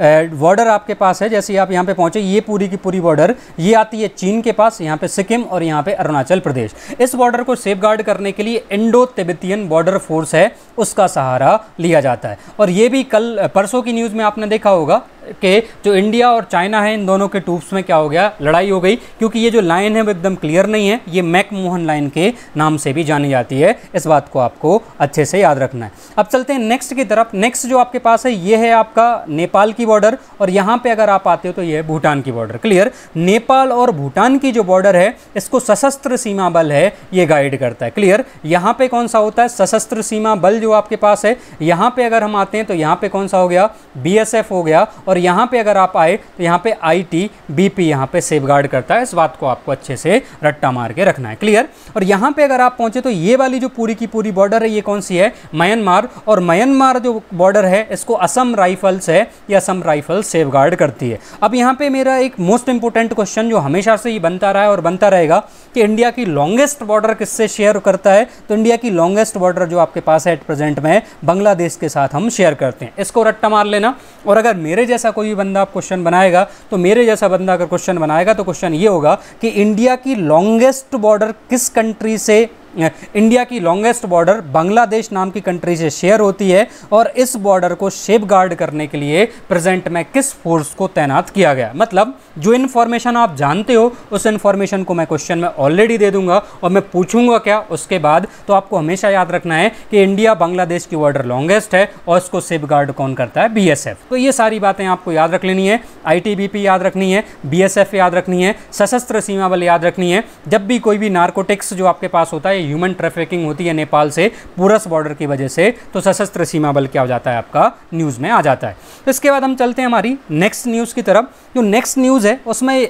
बॉर्डर आपके पास है, जैसे आप यहाँ पे पहुँचे, ये पूरी की पूरी बॉर्डर ये आती है चीन के पास, यहाँ पे सिक्किम और यहाँ पे अरुणाचल प्रदेश। इस बॉर्डर को सेफ़ करने के लिए इंडो तिब्बतियन बॉर्डर फोर्स है, उसका सहारा लिया जाता है। और ये भी कल, परसों की न्यूज़ में आपने देखा होगा कि जो इंडिया और चाइना है, इन दोनों के ट्रूप्स में क्या हो गया? लड़ाई हो गई, क्योंकि ये जो लाइन है वो एकदम क्लियर नहीं है। ये मैक मोहन लाइन के नाम से भी जानी जाती है। इस बात को आपको अच्छे से याद रखना है। अब चलते हैं नेक्स्ट की तरफ़। नेक्स्ट जो आपके पास है, ये है आपका नेपाल की बॉर्डर और यहाँ पर अगर आप आते हो तो ये है भूटान की बॉर्डर क्लियर नेपाल और भूटान की जो बॉर्डर है, इसको सशस्त्र सीमा बल है, ये गाइड करता है। क्लियर यहाँ पे कौन सा होता है? सशस्त्र सीमा बल जो आपके पास है। यहाँ पे अगर हम आते हैं तो यहाँ पे कौन सा हो गया? बीएसएफ हो गया। और और यहाँ पे अगर आप आए तो यहाँ पे आई टी बी पी यहाँ पे सेफ़ गार्ड करता है। इस बात को आपको अच्छे से रट्टा मार के रखना है। क्लियर और यहाँ पे अगर आप पहुँचे तो ये वाली जो पूरी की पूरी बॉर्डर है, ये कौन सी है? म्यांमार और म्यांमार जो बॉर्डर है, इसको असम राइफल्स है, ये असम राइफल सेफ़ गार्ड करती है। अब यहाँ पर मेरा एक मोस्ट इंपॉर्टेंट क्वेश्चन जो हमेशा से ही बनता रहा है और बनता रहेगा, कि इंडिया की लॉन्गेस्ट बॉर्डर किससे शेयर करता है? तो इंडिया की लॉन्गेस्ट बॉर्डर जो आपके पास है एट प्रेजेंट में बांग्लादेश के साथ हम शेयर करते हैं। इसको रट्टा मार लेना। और अगर मेरे जैसा जैसा कोई बंदा क्वेश्चन बनाएगा तो मेरे जैसा बंदा अगर क्वेश्चन बनाएगा तो क्वेश्चन ये होगा कि इंडिया की लॉन्गेस्ट बॉर्डर किस कंट्री से इंडिया की लॉन्गेस्ट बॉर्डर बांग्लादेश नाम की कंट्री से शेयर होती है और इस बॉर्डर को सेफ़ गार्ड करने के लिए प्रेजेंट में किस फोर्स को तैनात किया गया? मतलब जो इन्फॉर्मेशन आप जानते हो, उस इन्फॉर्मेशन को मैं क्वेश्चन में ऑलरेडी दे दूँगा और मैं पूछूँगा क्या? उसके बाद तो आपको हमेशा याद रखना है कि इंडिया बांग्लादेश की बॉर्डर लॉन्गेस्ट है और इसको सेफ़ गार्ड कौन करता है? बीएसएफ तो ये सारी बातें आपको याद रख लेनी है आई याद रखनी है बीएसएफ याद रखनी है, सशस्त्र सीमा बल याद रखनी है। जब भी कोई भी नार्कोटिक्स जो आपके पास होता है ह्यूमन ट्रैफिकिंग होती है नेपाल से पूरस बॉर्डर की वजह से तो सशस्त्र सीमा बल क्या हो जाता है आपका न्यूज़ में आ जाता है। तो इसके बाद हम चलते हैं हमारी नेक्स्ट न्यूज़ की तरफ़। जो नेक्स्ट न्यूज़ है, उसमें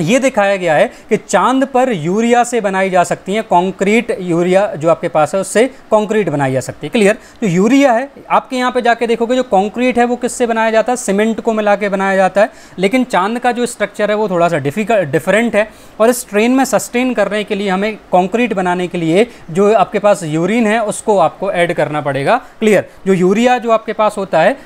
ये दिखाया गया है कि चाँद पर यूरिया से बनाई जा सकती है, कंक्रीट यूरिया जो आपके पास है, उससे कंक्रीट बनाई जा सकती है। क्लियर? तो यूरिया है, आपके यहाँ पे जाके देखोगे जो कंक्रीट है, वो किससे बनाया जाता है? सीमेंट को मिला के बनाया जाता है। लेकिन चाँद का जो स्ट्रक्चर है, वो थोड़ा सा डिफ़िकल्ट डिफरेंट है और इस ट्रेन में सस्टेन करने के लिए, हमें कॉन्क्रीट बनाने के लिए जो आपके पास यूरिन है, उसको आपको ऐड करना पड़ेगा। क्लियर जो यूरिया जो आपके पास होता है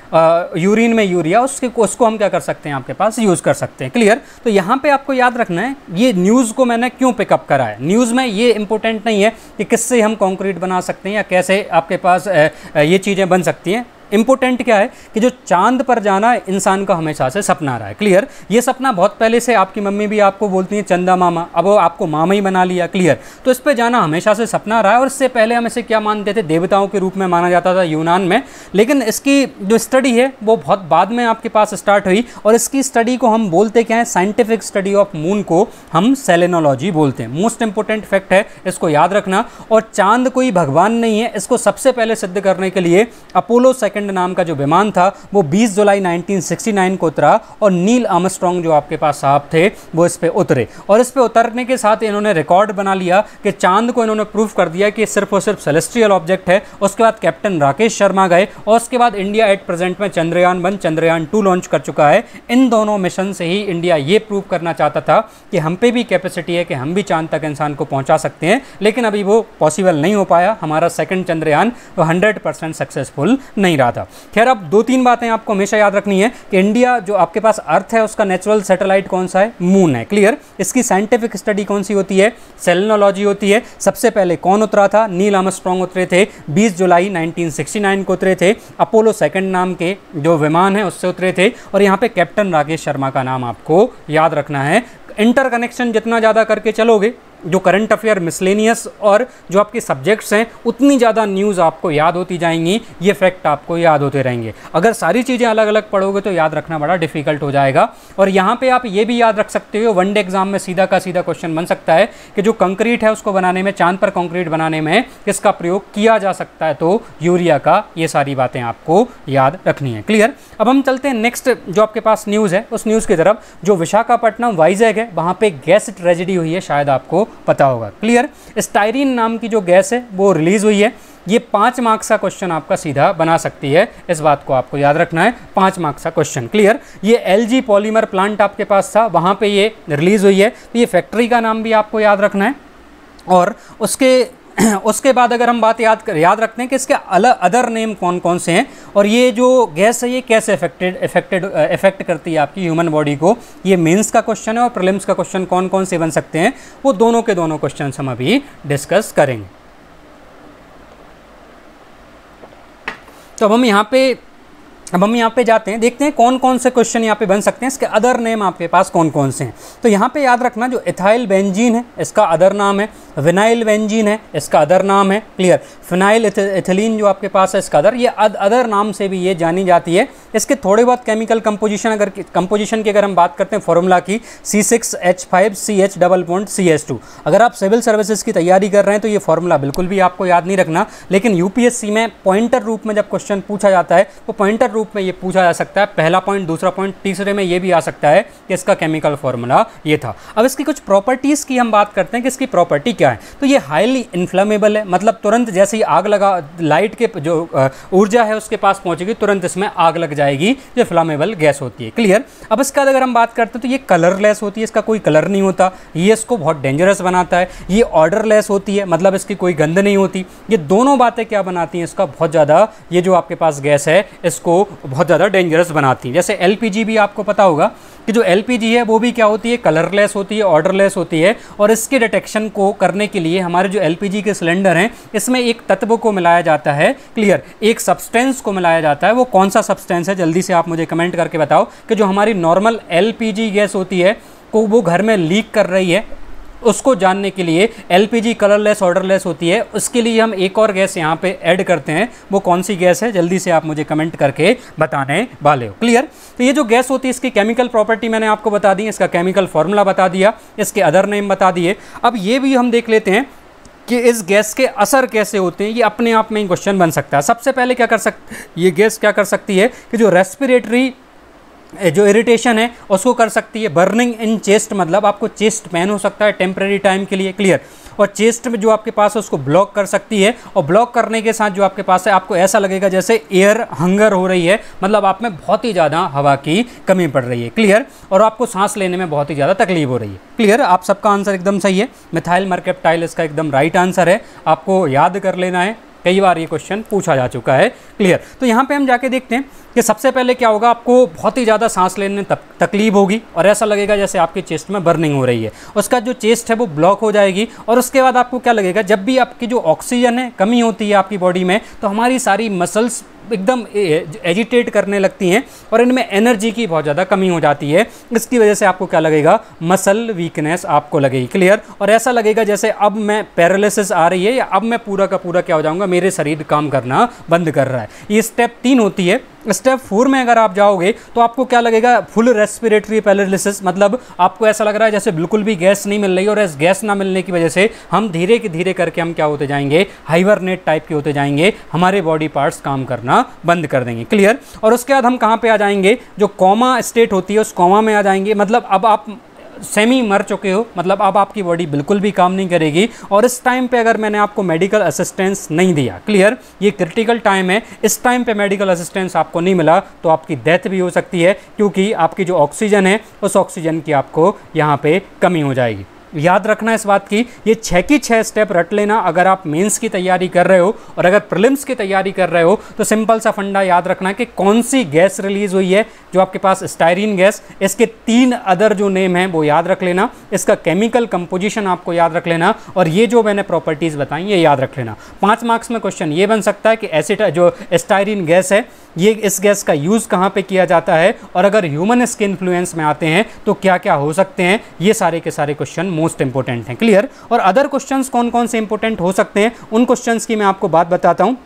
यूरिन में यूरिया, उसके, उसको हम क्या कर सकते हैं? आपके पास यूज़ कर सकते हैं। क्लियर तो यहाँ पे आपको याद रखना है, ये न्यूज़ को मैंने क्यों पिकअप करा है? न्यूज़ में ये इंपॉर्टेंट नहीं है कि किससे हम कंक्रीट बना सकते हैं या कैसे आपके पास ये चीज़ें बन सकती हैं। इंपॉर्टेंट क्या है कि जो चाँद पर जाना इंसान का हमेशा से सपना रहा है। क्लियर ये सपना बहुत पहले से आपकी मम्मी भी आपको बोलती हैं, चंदा मामा, अब वो आपको मामा ही बना लिया। क्लियर तो इस पर जाना हमेशा से सपना रहा है और इससे पहले हम इसे क्या मानते थे? देवताओं के रूप में माना जाता था यूनान में। लेकिन इसकी जो स्टडी है, वो बहुत बाद में आपके पास स्टार्ट हुई और इसकी स्टडी को हम बोलते क्या है? साइंटिफिक स्टडी ऑफ़ मून को हम सेलेनोलॉजी बोलते हैं। मोस्ट इंपॉर्टेंट फैक्ट है, इसको याद रखना। और चाँद कोई भगवान नहीं है, इसको सबसे पहले सिद्ध करने के लिए अपोलो सेकंड सेकंड नाम का जो विमान था, वो 20 जुलाई 1969 को उतरा और नील आमस्ट्रॉन्ग जो आपके पास साहब थे, वो इस पर उतरे। और इस पर उतरने के साथ इन्होंने रिकॉर्ड बना लिया कि चाँद को इन्होंने प्रूफ कर दिया कि सिर्फ़ और सिर्फ़ सेलेस्ट्रियल ऑब्जेक्ट है। उसके बाद कैप्टन राकेश शर्मा गए और उसके बाद इंडिया एट प्रेजेंट में Chandrayaan one, Chandrayaan two launch कर चुका है। इन दोनों मिशन से ही इंडिया ये प्रूव करना चाहता था कि हम पे भी कैपेसिटी है कि हम भी चाँद तक इंसान को पहुँचा सकते हैं। लेकिन अभी वो पॉसिबल नहीं हो पाया। हमारा सेकंड चंद्रयान वो हंड्रेड परसेंट सक्सेसफुल नहीं रहा। था। खैर, अब दो तीन बातें आपको हमेशा याद रखनी है कि इंडिया जो आपके पास अर्थ है, उसका नेचुरल सैटेलाइट कौन सा है? मून है। क्लियर इसकी साइंटिफिक स्टडी कौन सी होती है? सेलेनोलॉजी होती है। सबसे पहले कौन उतरा था? नील आमस्ट्रॉन्ग उतरे थे। 20 जुलाई 1969 को उतरे थे। अपोलो सेकंड नाम के जो विमान है, उससे उतरे थे। और यहाँ पे कैप्टन राकेश शर्मा का नाम आपको याद रखना है। इंटर कनेक्शन जितना ज़्यादा करके चलोगे जो करंट अफेयर मिसलेनियस और जो आपके सब्जेक्ट्स हैं, उतनी ज़्यादा न्यूज़ आपको याद होती जाएँगी। ये फैक्ट आपको याद होते रहेंगे। अगर सारी चीज़ें अलग अलग पढ़ोगे तो याद रखना बड़ा डिफ़िकल्ट हो जाएगा। और यहाँ पे आप ये भी याद रख सकते हो वनडे एग्ज़ाम में सीधा का सीधा क्वेश्चन बन सकता है कि जो कंक्रीट है, उसको बनाने में, चाँद पर कंक्रीट बनाने में किसका प्रयोग किया जा सकता है। तो यूरिया का ये सारी बातें आपको याद रखनी है। क्लियर अब हम चलते हैं नेक्स्ट जो आपके पास न्यूज़ है, उस न्यूज़ की तरफ़। जो विशाखापट्टनम, वाइजैग है, वहाँ पर गैस ट्रेजिडी हुई है, शायद आपको पता होगा। क्लियर स्टायरीन नाम की जो गैस है, वो रिलीज़ हुई है। ये पाँच मार्क्स का क्वेश्चन आपका सीधा बना सकती है। इस बात को आपको याद रखना है। पाँच मार्क्स का क्वेश्चन क्लियर ये एलजी पॉलीमर प्लांट आपके पास था, वहाँ पे ये रिलीज़ हुई है। तो ये फैक्ट्री का नाम भी आपको याद रखना है। और उसके उसके बाद अगर हम बात याद कर, याद रखते हैं कि इसके अलग अदर नेम कौन कौन से हैं, और ये जो गैस है, ये कैसे इफेक्टेड इफेक्टेड इफ़ेक्ट करती है आपकी ह्यूमन बॉडी को, ये मेंस का क्वेश्चन है और प्रिलिम्स का क्वेश्चन कौन कौन से बन सकते हैं, वो दोनों के दोनों क्वेश्चन हम अभी डिस्कस करेंगे। तो अब हम यहाँ पे अब हम यहाँ पे जाते हैं देखते हैं कौन कौन से क्वेश्चन यहाँ पे बन सकते हैं इसके अदर नेम आपके पास कौन कौन से हैं। तो यहाँ पे याद रखना जो इथाइल बेंजीन है इसका अदर नाम है विनाइल बेंजीन है इसका अदर नाम है क्लियर फिनाइल इथिलीन जो आपके पास है इसका अदर ये अद, अदर नाम से भी ये जानी जाती है। इसके थोड़े बहुत केमिकल कंपोजिशन अगर कंपोजिशन की अगर हम बात करते हैं फॉर्मूला की C six H five C H double point C H two अगर आप सिविल सर्विसेज़ की तैयारी कर रहे हैं तो ये फॉर्मूला बिल्कुल भी आपको याद नहीं रखना। लेकिन यूपीएससी में पॉइंटर रूप में जब क्वेश्चन पूछा जाता है तो पॉइंटर रूप में ये पूछा जा सकता है। पहला पॉइंट दूसरा पॉइंट तीसरे में ये भी आ सकता है कि इसका केमिकल फॉर्मूला ये था। अब इसकी कुछ प्रॉपर्टीज़ की हम बात करते हैं कि इसकी प्रॉपर्टी क्या है। तो ये हाईली इन्फ्लेमेबल है मतलब तुरंत जैसे ही आग लगा लाइट के जो ऊर्जा है उसके पास पहुंचेगी, तुरंत इसमें आग लग जाएगी जो फ्लामेबल गैस होती है। क्लियर अब इसका अगर हम बात करते हैं तो ये कलरलेस होती है, इसका कोई कलर नहीं होता। ये इसको बहुत डेंजरस बनाता है। ये ऑर्डरलेस होती है मतलब इसकी कोई गंध नहीं होती। ये दोनों बातें क्या बनाती हैं, इसका बहुत ज़्यादा ये जो आपके पास गैस है, इसको बहुत ज़्यादा डेंजरस बनाती है। जैसे एलपीजी भी आपको पता होगा कि जो एलपीजी है, वो भी क्या होती है? कलरलेस होती है ऑर्डरलेस होती है और इसके डिटेक्शन को करने के लिए हमारे जो एलपीजी के सिलेंडर हैं, इसमें एक तत्व को मिलाया जाता है क्लियर एक सब्सटेंस को मिलाया जाता है। वो कौन सा सब्सटेंस है? जल्दी से आप मुझे कमेंट करके बताओ कि जो हमारी नॉर्मल एलपीजी गैस होती है, को वो घर में लीक कर रही है। उसको जानने के लिए एलपीजी कलरलेस ऑर्डरलेस होती है। उसके लिए हम एक और गैस यहाँ पे ऐड करते हैं। वो कौन सी गैस है? जल्दी से आप मुझे कमेंट करके बताने वाले हो। क्लियर तो ये जो गैस होती है, इसकी केमिकल प्रॉपर्टी मैंने आपको बता दी, इसका केमिकल फॉर्मूला बता दिया, इसके अदर नेम बता दिए। अब ये भी हम देख लेते हैं कि इस गैस के असर कैसे होते हैं। ये अपने आप में ही क्वेश्चन बन सकता है। सबसे पहले क्या कर सकते ये गैस क्या कर सकती है कि जो रेस्पिरेटरी जो इरिटेशन है, उसको कर सकती है। बर्निंग इन चेस्ट मतलब आपको चेस्ट पेन हो सकता है टेम्प्रेरी टाइम के लिए क्लियर और चेस्ट में जो आपके पास है, उसको ब्लॉक कर सकती है। और ब्लॉक करने के साथ जो आपके पास है, आपको ऐसा लगेगा जैसे एयर हंगर हो रही है। मतलब आप में बहुत ही ज़्यादा हवा की कमी पड़ रही है। क्लियर और आपको सांस लेने में बहुत ही ज़्यादा तकलीफ़ हो रही है। क्लियर आप सबका आंसर एकदम सही है। मिथाइल मर्केप्टाइल इसका एकदम राइट आंसर है। आपको याद कर लेना है। कई बार ये क्वेश्चन पूछा जा चुका है क्लियर तो यहाँ पे हम जाके देखते हैं कि सबसे पहले क्या होगा, आपको बहुत ही ज़्यादा सांस लेने में तकलीफ़ होगी और ऐसा लगेगा जैसे आपके चेस्ट में बर्निंग हो रही है। उसका जो चेस्ट है वो ब्लॉक हो जाएगी और उसके बाद आपको क्या लगेगा, जब भी आपकी जो ऑक्सीजन है कमी होती है आपकी बॉडी में तो हमारी सारी मसल्स एकदम एजिटेट करने लगती हैं और इनमें एनर्जी की बहुत ज़्यादा कमी हो जाती है। इसकी वजह से आपको क्या लगेगा? मसल वीकनेस आपको लगेगी। क्लियर और ऐसा लगेगा जैसे अब मैं पैरालिसिस आ रही है या अब मैं पूरा का पूरा क्या हो जाऊँगा? मेरे शरीर काम करना बंद कर रहा है। ये स्टेप तीन होती है। स्टेप फोर में अगर आप जाओगे तो आपको क्या लगेगा? फुल रेस्पिरेटरी पैरालिसिस मतलब आपको ऐसा लग रहा है जैसे बिल्कुल भी गैस नहीं मिल रही और इस गैस ना मिलने की वजह से हम धीरे के धीरे करके हम क्या होते जाएँगे? हाइवरनेट टाइप के होते जाएँगे। हमारे बॉडी पार्ट्स काम करना बंद कर देंगे। क्लियर और उसके बाद हम कहाँ पर आ जाएँगे? जो कॉमा स्टेट होती है, उस कॉमा में आ जाएँगे। मतलब अब आप सेमी मर चुके हो मतलब अब आपकी बॉडी बिल्कुल भी काम नहीं करेगी और इस टाइम पे अगर मैंने आपको मेडिकल असिस्टेंस नहीं दिया क्लियर ये क्रिटिकल टाइम है, इस टाइम पे मेडिकल असिस्टेंस आपको नहीं मिला तो आपकी डेथ भी हो सकती है, क्योंकि आपकी जो ऑक्सीजन है, उस ऑक्सीजन की आपको यहाँ पर कमी हो जाएगी। याद रखना इस बात की, ये छः की छः स्टेप रट लेना अगर आप मेंस की तैयारी कर रहे हो और अगर प्रिलिम्स की तैयारी कर रहे हो तो सिंपल सा फंडा याद रखना कि कौन सी गैस रिलीज़ हुई है जो आपके पास स्टायरीन गैस, इसके तीन अदर जो नेम हैं वो याद रख लेना, इसका केमिकल कंपोजिशन आपको याद रख लेना और ये जो मैंने प्रॉपर्टीज़ बताई ये याद रख लेना। पाँच मार्क्स में क्वेश्चन ये बन सकता है कि एसिड जो स्टायरीन गैस है ये इस गैस का यूज़ कहाँ पे किया जाता है? और अगर ह्यूमन स्किन इन्फ्लुएंस में आते हैं तो क्या क्या हो सकते हैं? ये सारे के सारे क्वेश्चन मोस्ट इंपॉर्टेंट हैं, क्लियर? और अदर क्वेश्चन कौन कौन से इंपॉर्टेंट हो सकते हैं? उन क्वेश्चन की मैं आपको बात बताता हूँ।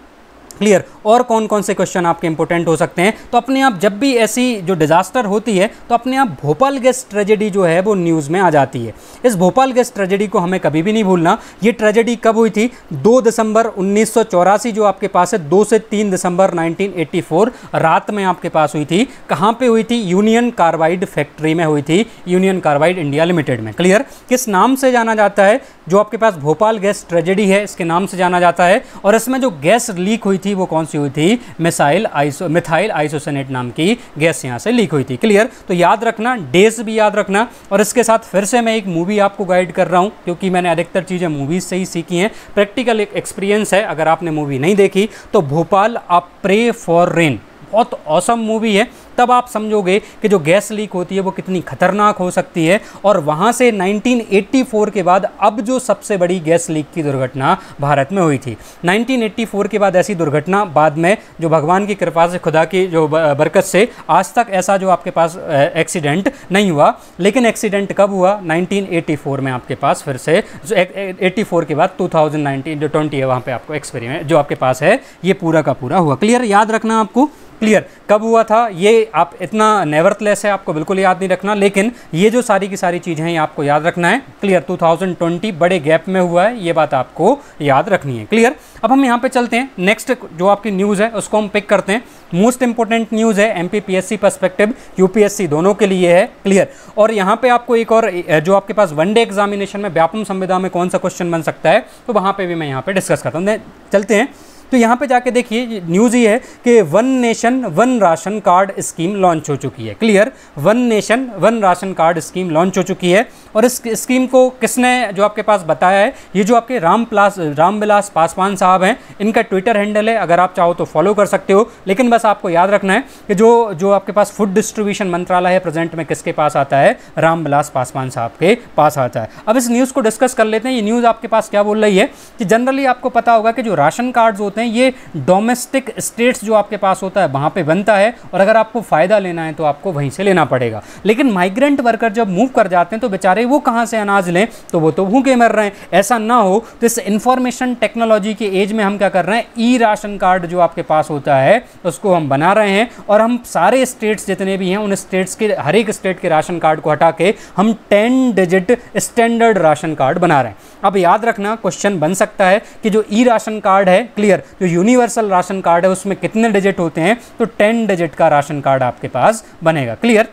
क्लियर। और कौन कौन से क्वेश्चन आपके इंपॉर्टेंट हो सकते हैं? तो अपने आप जब भी ऐसी जो डिजास्टर होती है तो अपने आप भोपाल गैस ट्रेजेडी जो है, वो न्यूज़ में आ जाती है। इस भोपाल गैस ट्रेजेडी को हमें कभी भी नहीं भूलना। ये ट्रेजेडी कब हुई थी? दो दिसंबर उन्नीस सौ चौरासी, जो आपके पास है, दो से तीन दिसंबर 1984 रात में आपके पास हुई थी। कहाँ पे हुई थी? यूनियन कार्बाइड फैक्ट्री में हुई थी यूनियन कार्बाइड इंडिया लिमिटेड में। क्लियर किस नाम से जाना जाता है? जो आपके पास भोपाल गैस ट्रेजेडी है, इसके नाम से जाना जाता है। और इसमें जो गैस लीक हुई थी, वो कौन सी हुई थी? मिसाइल आइसो, मिथाइल आइसोसनेट नाम की गैस यहाँ से लीक हुई थी। क्लियर तो याद रखना डेज़ भी याद रखना। और इसके साथ फिर से मैं एक मूवी आपको गाइड कर रहा हूँ, क्योंकि मैंने अधिकतर चीज़ें मूवीज़ से ही सीखी हैं। प्रैक्टिकल एक एक्सपीरियंस है, अगर आपने मूवी नहीं देखी तो Bhopal a prayer for rain बहुत औसम मूवी है, तब आप समझोगे कि जो गैस लीक होती है, वो कितनी खतरनाक हो सकती है। और वहाँ से 1984 के बाद अब जो सबसे बड़ी गैस लीक की दुर्घटना भारत में हुई थी। 1984 के बाद ऐसी दुर्घटना बाद में, जो भगवान की कृपा से, खुदा की जो बरकत से, आज तक ऐसा जो आपके पास एक्सीडेंट नहीं हुआ। लेकिन एक्सीडेंट कब हुआ? 1984 में आपके पास फिर से एट्टी के बाद 2019 जो ट्वेंटी है, वहाँ पे आपको एक्सपेरिमेंट जो आपके पास है, ये पूरा का पूरा हुआ। क्लियर याद रखना आपको क्लियर। कब हुआ था? ये आप इतना नेवरतलेस है, आपको बिल्कुल याद नहीं रखना। लेकिन ये जो सारी की सारी चीज़ें हैं आपको याद रखना है। क्लियर 2020 बड़े गैप में हुआ है, ये बात आपको याद रखनी है। क्लियर अब हम यहाँ पे चलते हैं। नेक्स्ट जो आपकी न्यूज़ है, उसको हम पिक करते हैं। मोस्ट इंपॉर्टेंट न्यूज़ है एम पी परस्पेक्टिव यूपीएससी दोनों के लिए है। क्लियर और यहाँ पे आपको एक और जो आपके पास वनडे एग्जामिनेशन में व्यापम संविधा में कौन सा क्वेश्चन बन सकता है तो वहाँ पर भी मैं यहाँ पे डिस्कस करता हूँ। चलते हैं। तो यहाँ पे जाके देखिए न्यूज़ ये है कि one nation one ration card scheme launch हो चुकी है। Clear one nation one ration card scheme launch हो चुकी है। और इस स्कीम को किसने जो आपके पास बताया है, ये जो आपके राम प्लास राम विलास पासवान साहब हैं, इनका ट्विटर हैंडल है। अगर आप चाहो तो फॉलो कर सकते हो। लेकिन बस आपको याद रखना है कि जो जो आपके पास फ़ूड डिस्ट्रीब्यूशन मंत्रालय है प्रेजेंट में, किसके पास आता है? राम विलास पासवान साहब के पास आता है। अब इस न्यूज़ को डिस्कस कर लेते हैं। ये न्यूज़ आपके पास क्या बोल रही है कि जनरली आपको पता होगा कि जो राशन कार्ड्स होते हैं ये डोमेस्टिक स्टेट्स जो आपके पास होता है, वहाँ पे बनता है और अगर आपको फ़ायदा लेना है तो आपको वहीं से लेना पड़ेगा। लेकिन माइग्रेंट वर्कर जब मूव कर जाते हैं तो बेचारे वो कहाँ से अनाज लें? तो वो तो भूखे मर रहे हैं। ऐसा ना हो तो इस इंफॉर्मेशन टेक्नोलॉजी के एज में हम क्या कर रहे हैं? ई राशन कार्ड जो आपके पास होता है, उसको हम बना रहे हैं और हम सारे स्टेट्स जितने भी हैं, उन स्टेट्स के, हर एक स्टेट के राशन कार्ड को हटा के हम ten digit standard ration card बना रहे हैं। अब याद रखना क्वेश्चन बन सकता है कि जो ई राशन कार्ड है क्लियर जो यूनिवर्सल राशन कार्ड है, उसमें कितने डिजिट होते हैं? तो टेन डिजिट का राशन कार्ड आपके पास बनेगा क्लियर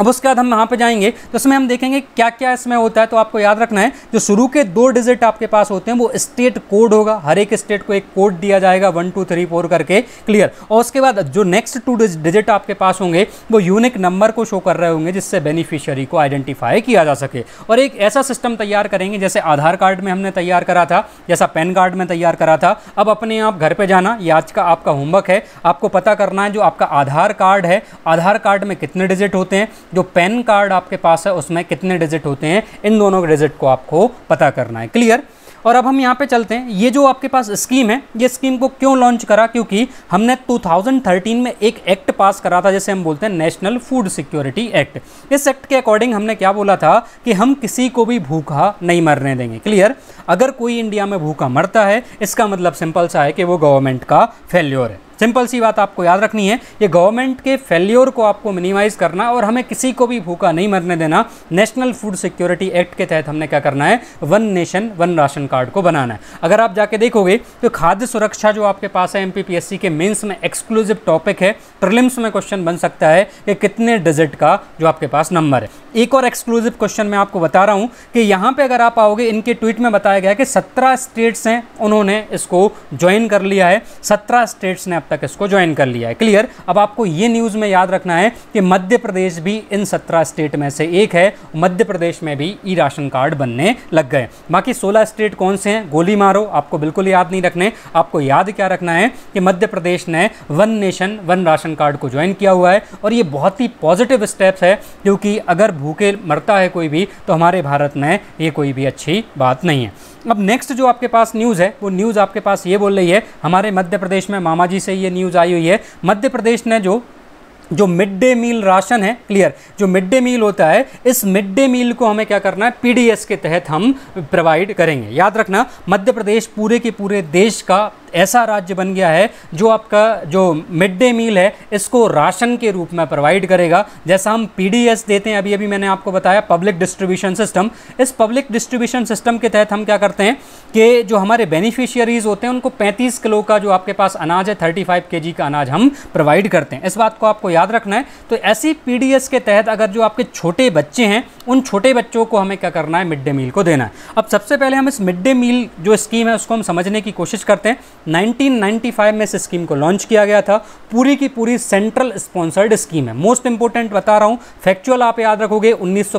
अब उसके बाद हम यहाँ पे जाएँगे तो इसमें हम देखेंगे क्या क्या इसमें होता है तो आपको याद रखना है, जो शुरू के दो डिजिट आपके पास होते हैं, वो स्टेट कोड होगा, हर एक स्टेट को एक कोड दिया जाएगा वन टू थ्री फोर करके क्लियर और उसके बाद जो नेक्स्ट टू डिजिट आपके पास होंगे, वो यूनिक नंबर को शो कर रहे होंगे, जिससे बेनिफिशियरी को आइडेंटिफाई किया जा सके. और एक ऐसा सिस्टम तैयार करेंगे, जैसे आधार कार्ड में हमने तैयार करा था, जैसा पैन कार्ड में तैयार करा था, अब अपने आप घर पर जाना, ये आज का आपका होमवर्क है, आपको पता करना है जो आपका आधार कार्ड है, आधार कार्ड में कितने डिजिट होते हैं जो पैन कार्ड आपके पास है, उसमें कितने डिजिट होते हैं, इन दोनों डिजिट को आपको पता करना है क्लियर और अब हम यहाँ पे चलते हैं। ये जो आपके पास स्कीम है, ये स्कीम को क्यों लॉन्च करा? क्योंकि हमने 2013 में एक एक्ट पास करा था, जैसे हम बोलते हैं नेशनल फ़ूड सिक्योरिटी एक्ट इस एक्ट के अकॉर्डिंग हमने क्या बोला था कि हम किसी को भी भूखा नहीं मरने देंगे क्लियर अगर कोई इंडिया में भूखा मरता है, इसका मतलब सिंपल सा है कि वो गवर्नमेंट का फेल्योर है। सिंपल सी बात आपको याद रखनी है, ये गवर्नमेंट के फेल्योर को आपको मिनिमाइज करना और हमें किसी को भी भूखा नहीं मरने देना, नेशनल फ़ूड सिक्योरिटी एक्ट के तहत हमने क्या करना है, one nation, one ration card को बनाना है। अगर आप जाके देखोगे तो खाद्य सुरक्षा जो आपके पास है एमपीपीएससी के मेन्स में एक्सक्लूसिव टॉपिक है, प्रिलिम्स में क्वेश्चन बन सकता है कि कितने डिजिट का जो आपके पास नंबर है। एक और एक्सक्लूसिव क्वेश्चन मैं आपको बता रहा हूँ कि यहाँ पर अगर आप आओगे, इनके ट्वीट में बताया गया कि सत्रह स्टेट्स हैं, उन्होंने इसको ज्वाइन कर लिया है। सत्रह स्टेट्स ने अब तक इसको ज्वाइन कर लिया है। क्लियर अब आपको ये न्यूज़ में याद रखना है कि मध्य प्रदेश भी इन सत्रह स्टेट में से एक है। मध्य प्रदेश में भी ई राशन कार्ड बनने लग गए। बाकी सोलह स्टेट कौन से हैं? गोली मारो, आपको बिल्कुल याद नहीं रखने। आपको याद क्या रखना है कि मध्य प्रदेश ने one nation, one ration card को ज्वाइन किया हुआ है और ये बहुत ही पॉजिटिव स्टेप्स है, क्योंकि अगर भूखे मरता है कोई भी तो हमारे भारत में ये कोई भी अच्छी बात नहीं है। अब नेक्स्ट जो आपके पास न्यूज़ है, वो न्यूज़ आपके पास ये बोल रही है, हमारे मध्य प्रदेश में मामा जी से ये न्यूज़ आई हुई है। मध्य प्रदेश ने जो जो मिड डे मील राशन है क्लियर जो मिड डे मील होता है, इस मिड डे मील को हमें क्या करना है पीडीएस के तहत हम प्रोवाइड करेंगे। याद रखना, मध्य प्रदेश पूरे के पूरे देश का ऐसा राज्य बन गया है जो आपका जो मिड डे मील है, इसको राशन के रूप में प्रोवाइड करेगा। जैसा हम पीडीएस देते हैं अभी अभी मैंने आपको बताया पब्लिक डिस्ट्रीब्यूशन सिस्टम इस पब्लिक डिस्ट्रीब्यूशन सिस्टम के तहत हम क्या करते हैं कि जो हमारे बेनिफिशियरीज होते हैं, उनको 35 किलो का जो आपके पास अनाज है 35 फाइव के का अनाज हम प्रोवाइड करते हैं। इस बात को आपको याद रखना है। तो ऐसी पीडीएस के तहत अगर जो आपके छोटे बच्चे हैं, उन छोटे बच्चों को हमें क्या करना है, मिड डे मील को देना है। अब सबसे पहले हम इस मिड डे मील जो स्कीम है, उसको हम समझने की कोशिश करते हैं। 1995 में इस स्कीम को लॉन्च किया गया था। पूरी की पूरी सेंट्रल स्पॉन्सर्ड स्कीम है। मोस्ट इंपॉर्टेंट बता रहा हूँ, फैक्चुअल आप याद रखोगे, उन्नीस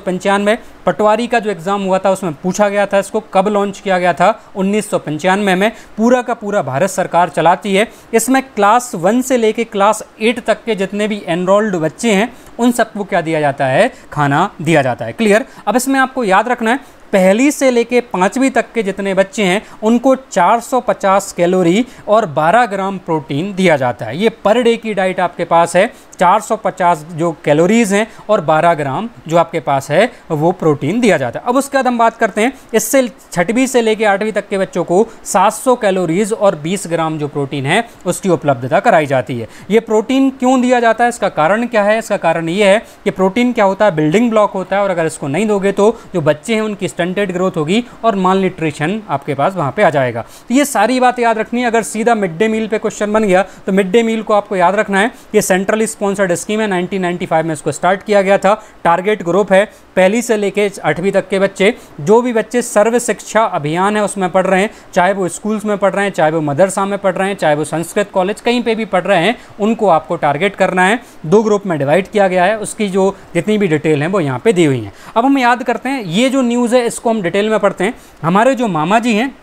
पटवारी का जो एग्ज़ाम हुआ था, उसमें पूछा गया था इसको कब लॉन्च किया गया था, उन्नीस सौ पंचानवे में। पूरा का पूरा भारत सरकार चलाती है। इसमें क्लास वन से लेके क्लास एट तक के जितने भी एनरोल्ड बच्चे हैं, उन सबको क्या दिया जाता है? खाना दिया जाता है। क्लियर? अब इसमें आपको याद रखना है पहली से लेके पाँचवीं तक के जितने बच्चे हैं, उनको 450 कैलोरी और 12 ग्राम प्रोटीन दिया जाता है। ये पर डे की डाइट आपके पास है 450 जो कैलोरीज हैं और 12 ग्राम जो आपके पास है, वो प्रोटीन दिया जाता है। अब उसके बाद हम बात करते हैं, इससे छठवीं से लेकर आठवीं तक के बच्चों को 700 कैलोरीज और 20 ग्राम जो प्रोटीन है, उसकी उपलब्धता कराई जाती है। ये प्रोटीन क्यों दिया जाता है, इसका कारण क्या है? इसका कारण ये है कि प्रोटीन क्या होता है? बिल्डिंग ब्लॉक होता है और अगर इसको नहीं दोगे तो जो बच्चे हैं, उनकी स्टंटेड ग्रोथ होगी और माल न्यूट्रिशन आपके पास वहाँ पर आ जाएगा। तो ये सारी बात याद रखनी है। अगर सीधा मिड डे मील पे क्वेश्चन बन गया तो मिड डे मील को आपको याद रखना है। कि सेंट्रल स्पॉन्सर्ड स्कीम है। 1995 में इसको स्टार्ट किया गया था। टारगेट ग्रुप है। पहली से लेके आठवीं तक के बच्चे, जो भी बच्चे सर्व शिक्षा अभियान है उसमें पढ़ रहे हैं, चाहे वो स्कूल्स में पढ़ रहे हैं, चाहे वो मदरसा में पढ़ रहे हैं, चाहे वो संस्कृत कॉलेज कहीं पे भी पढ़ रहे हैं, उनको आपको टारगेट करना है। दो ग्रुप में डिवाइड किया गया है। उसकी जो जितनी भी डिटेल है, वो यहाँ पर दी हुई है। अब हम याद करते हैं, ये जो न्यूज़ है इसको हम डिटेल में पढ़ते हैं। हमारे जो मामा जी हैं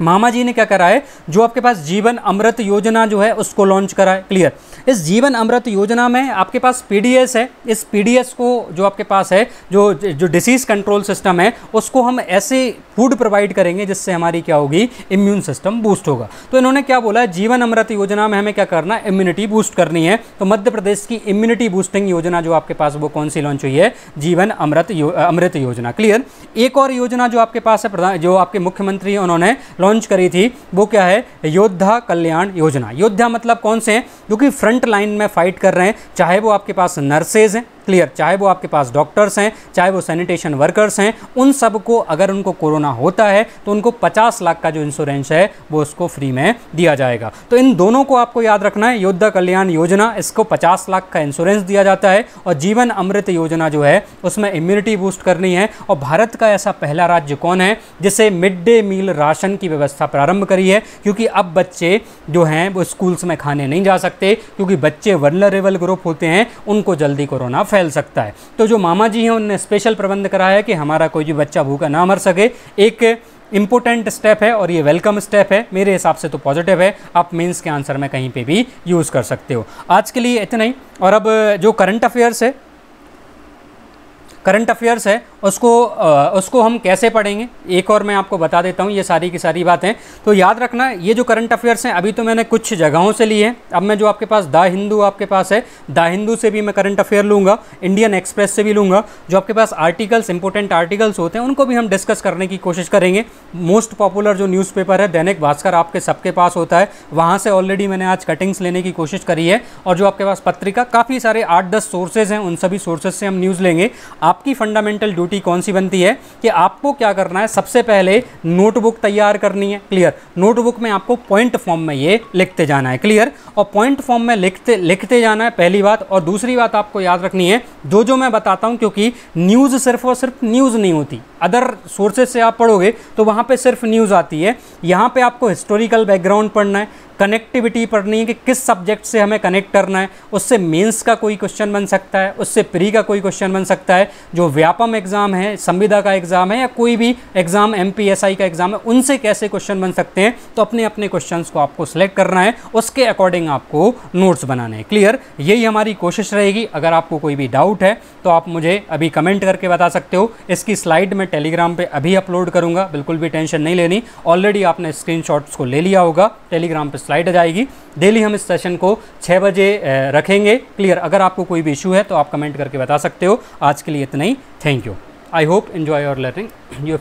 मामा जी ने क्या करा है? जो आपके पास जीवन अमृत योजना जो है उसको लॉन्च करा है। क्लियर इस जीवन अमृत योजना में आपके पास पीडीएस है। इस पीडीएस को जो आपके पास है जो जो डिसीज़ कंट्रोल सिस्टम है उसको हम ऐसे फ़ूड प्रोवाइड करेंगे जिससे हमारी क्या होगी? इम्यून सिस्टम बूस्ट होगा। तो इन्होंने क्या बोला जीवन अमृत योजना में हमें क्या करना इम्यूनिटी बूस्ट करनी है। तो मध्य प्रदेश की इम्यूनिटी बूस्टिंग योजना जो आपके पास वो कौन सी लॉन्च हुई है? जीवन अमृत यो, अमृत योजना। क्लियर एक और योजना जो आपके पास है जो आपके मुख्यमंत्री उन्होंने लॉन्च करी थी, वो क्या है? योद्धा कल्याण योजना। योद्धा मतलब कौन से हैं? जो कि फ्रंट लाइन में फाइट कर रहे हैं, चाहे वो आपके पास नर्सेज हैं क्लियर। चाहे वो आपके पास डॉक्टर्स हैं, चाहे वो सैनिटेशन वर्कर्स हैं, उन सबको अगर उनको कोरोना होता है तो उनको 50 लाख का जो इंश्योरेंस है, वो उसको फ्री में दिया जाएगा। तो इन दोनों को आपको याद रखना है, योद्धा कल्याण योजना, इसको 50 लाख का इंश्योरेंस दिया जाता है, और जीवन अमृत योजना जो है, उसमें इम्यूनिटी बूस्ट करनी है। और भारत का ऐसा पहला राज्य कौन है, जिसे मिड डे मील राशन की व्यवस्था प्रारंभ करी है, क्योंकि अब बच्चे जो हैं, वो स्कूल्स में खाने नहीं जा सकते, क्योंकि बच्चे वर्नरेबल ग्रुप होते हैं, उनको जल्दी कोरोना फैल सकता है। तो जो मामा जी हैं, उनने स्पेशल प्रबंध कराया है कि हमारा कोई भी बच्चा भूखा ना मर सके। एक इम्पोर्टेंट स्टेप है और ये वेलकम स्टेप है। मेरे हिसाब से तो पॉजिटिव है। आप मेंस के आंसर में कहीं पे भी यूज़ कर सकते हो। आज के लिए इतना ही। और अब जो करंट अफेयर्स है करंट अफेयर्स है, उसको उसको हम कैसे पढ़ेंगे? एक और मैं आपको बता देता हूँ, ये सारी की सारी बातें। तो याद रखना, ये जो करंट अफेयर्स हैं, अभी तो मैंने कुछ जगहों से लिए हैं। अब मैं जो आपके पास, द हिंदू आपके पास है, द हिंदू से भी मैं करंट अफेयर लूँगा, इंडियन एक्सप्रेस से भी लूँगा। जो आपके पास आर्टिकल्स, इंपॉर्टेंट आर्टिकल्स होते हैं, उनको भी हम डिस्कस करने की कोशिश करेंगे। मोस्ट पॉपुलर जो न्यूज़पेपर है, दैनिक भास्कर आपके सबके पास होता है। वहाँ से ऑलरेडी मैंने आज कटिंग्स लेने की कोशिश करी है। और जो आपके पास पत्रिका, काफ़ी सारे आठ दस सोर्सेज हैं, उन सभी सोर्सेज से हम न्यूज़ लेंगे। आपकी फंडामेंटल ड्यूटी कौन सी बनती है कि आपको क्या करना है? सबसे पहले नोटबुक तैयार करनी है क्लियर नोटबुक में आपको पॉइंट फॉर्म में ये लिखते जाना है क्लियर और पॉइंट फॉर्म में लिखते लिखते जाना है पहली बात, और दूसरी बात आपको याद रखनी है, जो जो मैं बताता हूँ, क्योंकि न्यूज़ सिर्फ़ और सिर्फ़ न्यूज़ नहीं होती। अदर सोर्सेज से आप पढ़ोगे तो वहाँ पे सिर्फ़ न्यूज़ आती है। यहाँ पे आपको हिस्टोरिकल बैकग्राउंड पढ़ना है कनेक्टिविटी पढ़नी है कि किस सब्जेक्ट से हमें कनेक्ट करना है, उससे मेंस का कोई क्वेश्चन बन सकता है, उससे प्री का कोई क्वेश्चन बन सकता है, जो व्यापम एग्ज़ाम है, संविदा का एग्ज़ाम है या कोई भी एग्ज़ाम एमपीएसआई का एग्ज़ाम है, उनसे कैसे क्वेश्चन बन सकते हैं तो अपने अपने क्वेश्चन को आपको सिलेक्ट करना है, उसके अकॉर्डिंग आपको नोट्स बनाने हैं। क्लियर यही हमारी कोशिश रहेगी। अगर आपको कोई भी डाउट है तो आप मुझे अभी कमेंट करके बता सकते हो। इसकी स्लाइड मैं टेलीग्राम पे अभी अपलोड करूँगा, बिल्कुल भी टेंशन नहीं लेनी। ऑलरेडी आपने स्क्रीनशॉट्स को ले लिया होगा, टेलीग्राम पर स्लाइड आ जाएगी। डेली हम इस सेशन को छः बजे रखेंगे। क्लियर अगर आपको कोई भी इशू है तो आप कमेंट करके बता सकते हो। आज के लिए इतना ही। Thank you I hope enjoy your learning you